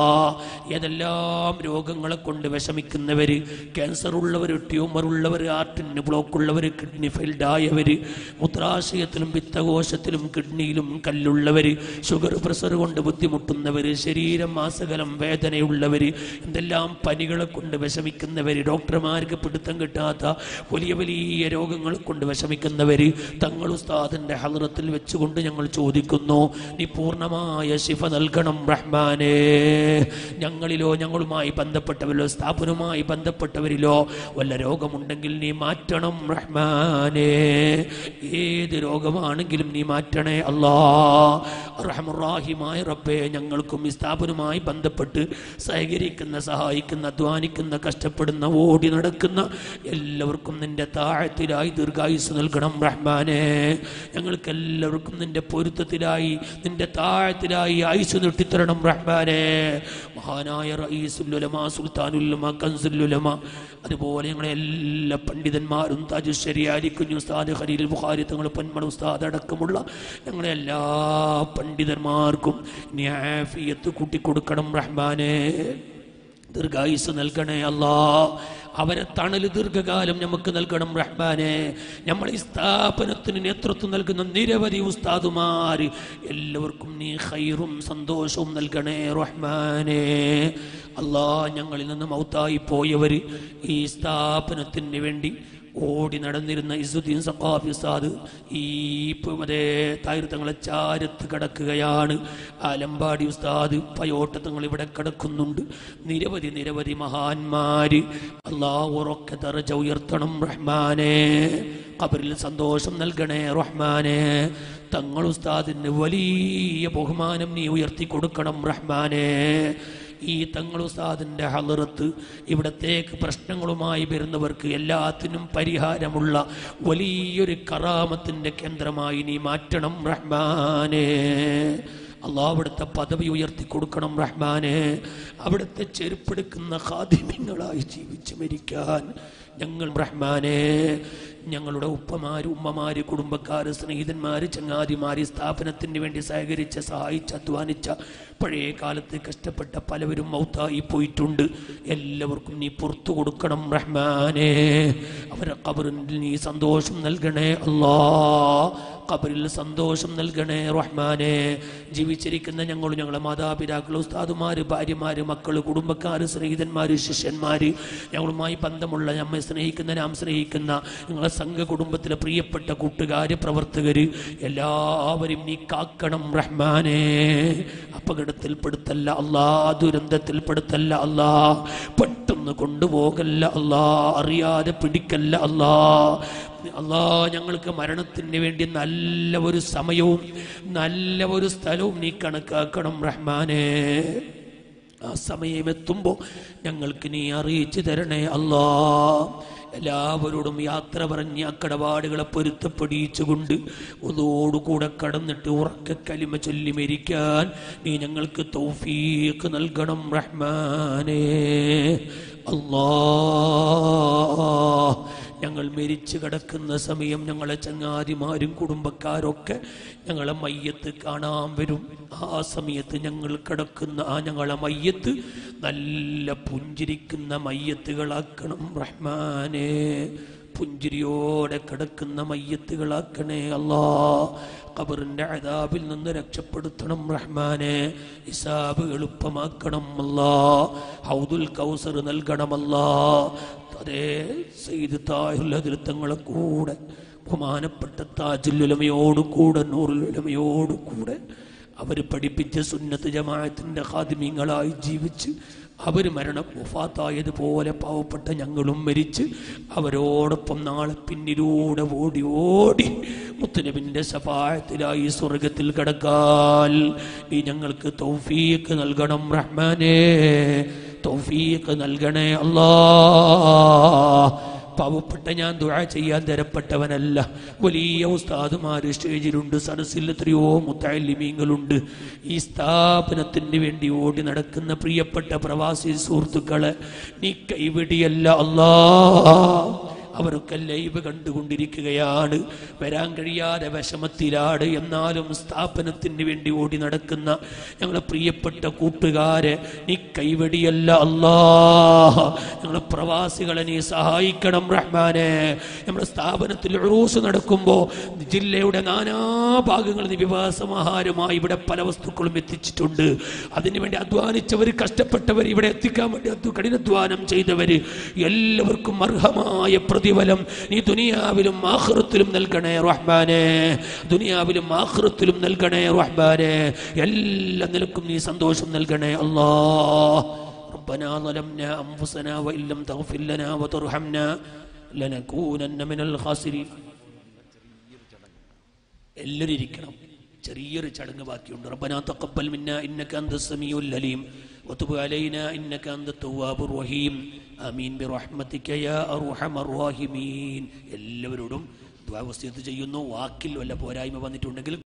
ഏതെല്ലാം രോഗങ്ങളെ കൊണ്ട് വിഷമിക്കുന്നവര് ക്യാൻസർ ഉള്ളവർ ട്യൂമർ ഉള്ളവർ ആർട്ടിന് ബ്ലോക്ക് ഉള്ളവർ കിഡ്നി ഫെയിൽഡ് ആയവര് മൂത്രാശയത്തിലും പിത്തകോശത്തിലും കിഡ്നിയിലും കല്ലുള്ളവര് ഷുഗർ പ്രഷർ കൊണ്ട് ബുദ്ധിമുട്ടുന്നവര് ശരീരം മാസകലം വേദനയുള്ളവര് എന്തെല്ലാം പനികളെ കൊണ്ട് വിഷമിക്കുന്നവര് ഡോക്ടർമാർക്ക് പിടുത്തം കിട്ടാത്ത വലിയ വലിയ രോഗങ്ങൾ കൊണ്ട് വിഷമിക്കുന്നവര് തങ്ങൾ ഉസ്താദിന്റെ ഹലറത്തിൽ വെച്ചുകൊണ്ട് ഞങ്ങൾ ചോദിക്കുന്നു നീ പൂർണമായ ശിഫ നൽകണം റഹ്മാനേ. ഞങ്ങളിലോ ഞങ്ങളുമായി ബന്ധപ്പെട്ടവരിലോ സ്ഥാപനവുമായി ബന്ധപ്പെട്ടവരിലോ വല്ല രോഗമുണ്ടെങ്കിൽ നീ മാറ്റണം റഹ്മാനേ. ഏത് രോഗമാണെങ്കിലും നീ മാറ്റണേ അല്ലാ. റഹമുറാഹിമായ റബ്ബേ ഞങ്ങൾക്കും ഈ സ്ഥാപനവുമായി ബന്ധപ്പെട്ട് സഹകരിക്കുന്ന സഹായിക്കുന്ന അധ്വാനിക്കുന്ന കഷ്ടപ്പെടുന്ന ഓടി നടക്കുന്ന എല്ലാവർക്കും നിന്റെ താഴത്തിലായി ദീർഘായുസ് നൽകണം റഹ്മാനെ. ഞങ്ങൾക്ക് എല്ലാവർക്കും നിന്റെ പൊരുത്തത്തിലായി നിന്റെ താഴത്തിലായി ആയുസ് നിർത്തിത്തരണം റഹ്മാനെ. മഹാനായ റഈസുല്ലുലമ സുൽത്താനുല്ലമ കൻസുല്ലുലമ അതുപോലെ ഞങ്ങളെ എല്ലാ പണ്ഡിതന്മാരും താജുശ്ശേരി കുഞ്ഞു ഉസ്താദ് ഹരീൽ ബുഖാരി തങ്ങൾ പൊന്മണ ഉസ്താദ് അടക്കമുള്ള ഞങ്ങളെ എല്ലാ പണ്ഡിതന്മാർക്കും നീ ആഫിയത്ത് കൂട്ടിക്കൊടുക്കണം റഹ്മാനെ. ദീർഘായുസ് നൽകണേ അല്ലാ. അവരെ തണൽ ദീർഘകാലം നമുക്ക് നൽകണം റഹ്മാനെ. നമ്മൾ ഈ സ്ഥാപനത്തിന് നേതൃത്വം നൽകുന്ന നിരവധി ഉസ്താദുമാർ എല്ലാവർക്കും നീ ഹൈറും സന്തോഷവും നൽകണേ റഹ്മാനെ. അല്ലാ ഞങ്ങളിൽ നിന്ന് മൗത്തായി പോയവർ ഈ സ്ഥാപനത്തിന് വേണ്ടി ഓടി നടന്നിരുന്ന ഇസുദ്ദീൻ സഖാഫി സാദ് ഈ ഇപ്പം തായിരത്തങ്ങളെ ചാരത്ത് കിടക്കുകയാണ്. ആലമ്പാടി ഉസ്താദ് പയോട്ടത്തങ്ങൾ ഇവിടെ കിടക്കുന്നുണ്ട്. നിരവധി നിരവധി മഹാന്മാര് അള്ളാഹ് ഉറക്കെ തറച്ച ഉയർത്തണം റഹ്മാനെ. ഖബറിൽ സന്തോഷം നൽകണേ റഹ്മാനെ. തങ്ങൾ ഉസ്താദിന് വലിയ ബഹുമാനം നീ ഉയർത്തി കൊടുക്കണം റഹ്മാനെ. ഈ തങ്ങൾ ഉസ്താദിന്റെ ഹലറത്ത് ഇവിടത്തേക്ക് പ്രശ്നങ്ങളുമായി വരുന്നവർക്ക് എല്ലാത്തിനും പരിഹാരമുള്ള വലിയൊരു കറാമത്തിന്റെ കേന്ദ്രമായി നീ മാറ്റണം റഹ്മാനേ. അള്ളാഹ് അവിടുത്തെ പദവി ഉയർത്തി കൊടുക്കണം റഹ്മാനെ. അവിടുത്തെ ചെരുപ്പെടുക്കുന്ന ഖാദിമ്യങ്ങളായി ജീവിച്ച് മരിക്കാൻ ഞങ്ങൾ റഹ്മാനെ. ഞങ്ങളുടെ ഉപ്പമാര് ഉമ്മമാര് കുടുംബക്കാര് സ്നേഹിതന്മാര് ചങ്ങാതിമാര് സ്ഥാപനത്തിന് വേണ്ടി സഹകരിച്ച സഹായിച്ച അധ്വാനിച്ച പഴയ കാലത്ത് കഷ്ടപ്പെട്ട പലവരും മൗത്തായി പോയിട്ടുണ്ട്. എല്ലാവർക്കും നീ പുറത്തു കൊടുക്കണം റഹ്മാനെ. അവരെ കബറിൽ നീ സന്തോഷം നൽകണേ അല്ലാ. കബറിൽ സന്തോഷം നൽകണേ റഹ്മാനെ. ജീവിച്ചിരിക്കുന്ന ഞങ്ങൾ ഞങ്ങളെ മാതാപിതാക്കൾ ഉസ്താദുമാര് ഭാര്യമാര് മക്കൾ കുടുംബക്കാര് സ്നേഹിതന്മാര് ശിഷ്യന്മാര് ഞങ്ങളുമായി ബന്ധമുള്ള നമ്മെ സ്നേഹിക്കുന്ന നാം സ്നേഹിക്കുന്ന ഞങ്ങളെ സംഘ കുടുംബത്തിലെ പ്രിയപ്പെട്ട കൂട്ടുകാര് പ്രവർത്തകര് എല്ലാവരും നീ കാക്കണം റഹ്മാനെ. അപകടത്തിൽപ്പെടുത്തല്ല അല്ലാ ദുരന്തത്തിൽപ്പെടുത്തല്ല അല്ലാ പെട്ടെന്ന് കൊണ്ടുപോകല്ല അല്ലാ അറിയാതെ പിടിക്കല്ല അല്ലാ. അല്ലാ ഞങ്ങൾക്ക് മരണത്തിന് വേണ്ടി നല്ല ഒരു സമയവും നല്ല ഒരു സ്ഥലവും നീ കണക്കാക്കണം റഹ്മാനെ. ആ സമയം എത്തുമ്പോൾ ഞങ്ങൾക്ക് നീ അറിയിച്ചു തരണേ അല്ലാ. എല്ലാവരോടും യാത്ര പറഞ്ഞ് ആ കടപാടുകളെ പൊരുത്തപ്പെടിയിച്ചുകൊണ്ട് ഒന്നോടുകൂടെ കടന്നിട്ട് ഉറക്ക കലിമ ചൊല്ലി മരിക്കാൻ നീ ഞങ്ങൾക്ക് തൗഫീഖ് നൽകണം റഹ്മാനേ. അല്ലാ ഞങ്ങൾ മരിച്ചു കിടക്കുന്ന സമയം ഞങ്ങളെ ചങ്ങാതിമാരും കുടുംബക്കാരൊക്കെ ഞങ്ങളെ മയ്യത്ത് കാണാൻ വരും. ആ സമയത്ത് ഞങ്ങൾ കിടക്കുന്ന ആ ഞങ്ങളെ മയ്യത്ത് നല്ല പുഞ്ചിരിക്കുന്ന മയ്യത്തുകളാക്കണം. റഹ്മാനെ പുഞ്ചിരിയോടെ കിടക്കുന്ന മയ്യത്തുകളാക്കണേ അല്ലാ. കബറിന്റെ അതാബിൽ നിന്ന് രക്ഷപ്പെടുത്തണം. റഹ്മാനെ ഹിസാബ് എളുപ്പമാക്കണം അല്ലാ. ഹൗദുൽ കൗസർ നൽകണമല്ലാ അതേ സെയ്ത് താഹുൽ തങ്ങളെ കൂടെ ബഹുമാനപ്പെട്ട താജുലുലമയോട് കൂടെ നൂറുലുലമയോട് കൂടെ അവർ പഠിപ്പിച്ച സുന്നത്ത് ജമാഅത്തിന്റെ ഖാദിമീങ്ങളായി ജീവിച്ച് അവർ മരണം മുഫാത്തായതുപോലെ പാവപ്പെട്ട ഞങ്ങളും മരിച്ച് അവരോടൊപ്പം നാളെ പിന്നിലൂടെ ഓടി ഓടി മുത്തനബിന്റെ സഫായത്തിലായി സ്വർഗത്തിൽ കിടക്കാൻ. ഈ ഞങ്ങൾക്ക് തൗഫീക്ക് നൽകണം റഹ്മാനേ. തൗഫീക്ക് നൽകണേ അല്ലാ പാവപ്പെട്ട ഞാൻ ദുഴ ചെയ്യാൻ തരപ്പെട്ടവനല്ല. വലിയ ഉസ്താദുമാർ സ്റ്റേജിലുണ്ട്. സദസ്സിൽ എത്രയോ മുത്തലിമീങ്ങളുണ്ട് ഈ സ്ഥാപനത്തിന് വേണ്ടി ഓടി നടക്കുന്ന പ്രിയപ്പെട്ട പ്രവാസി സുഹൃത്തുക്കളെ നീ കൈവിടിയല്ല അല്ലാ അവരൊക്കെ ലൈവ് കണ്ടുകൊണ്ടിരിക്കുകയാണ്. വരാൻ കഴിയാതെ വിഷമത്തിലാണ്. എന്നാലും സ്ഥാപനത്തിന് വേണ്ടി ഓടി നടക്കുന്ന ഞങ്ങളെ പ്രിയപ്പെട്ട കൂട്ടുകാരെ നീ കൈവടിയല്ല അല്ലാഹ. ഞങ്ങളെ പ്രവാസികളെ നീ സഹായിക്കണം റഹ്മാനെ. നമ്മുടെ സ്ഥാപനത്തിൽ റൂസ് നടക്കുമ്പോൾ ജില്ലയുടെ നാനാഭാഗങ്ങളിൽ വിവാസമാഹാരമായി ഇവിടെ പല വസ്തുക്കളും എത്തിച്ചിട്ടുണ്ട്. അതിനുവേണ്ടി അധ്വാനിച്ചവർ കഷ്ടപ്പെട്ടവർ ഇവിടെ എത്തിക്കാൻ വേണ്ടി കഠിനധ്വാനം ചെയ്തവർ എല്ലാവർക്കും അർഹമായ പ്രതിഫലം നീ ദുനിയാവിലും ആഹൃത്തിലും നൽകണേ റഹ്മാനെ ദുനിയാവിലും ആഹൃത്തിലും നൽകണേ റഹ്മാനെ എല്ലാ നിലക്കും നീ സന്തോഷം നൽകണേ അല്ലാ ربنا ظلمنا أنفسنا وإن لم تغفر لنا وترحمنا لنكونن من الخاسرين എല്ലാവരും ഇരിക്കണം ചെറിയൊരു ചടങ്ങ് ബാക്കിയുണ്ട് റബ്ബനാ തഖബ്ബൽ മിന്ന ഇന്നക അന്ത സമീഉൽ അലീം വതുബ് അലൈനാ ഇന്നക അന്ത തവ്വാബുർ റഹീം റഹീമീൻ. എല്ലാവരോടും ദുആ വസിയത്ത് ചെയ്യുന്നു. വാക്കിൽ വല്ല പോരായ്മ വന്നിട്ടുണ്ടെങ്കിൽ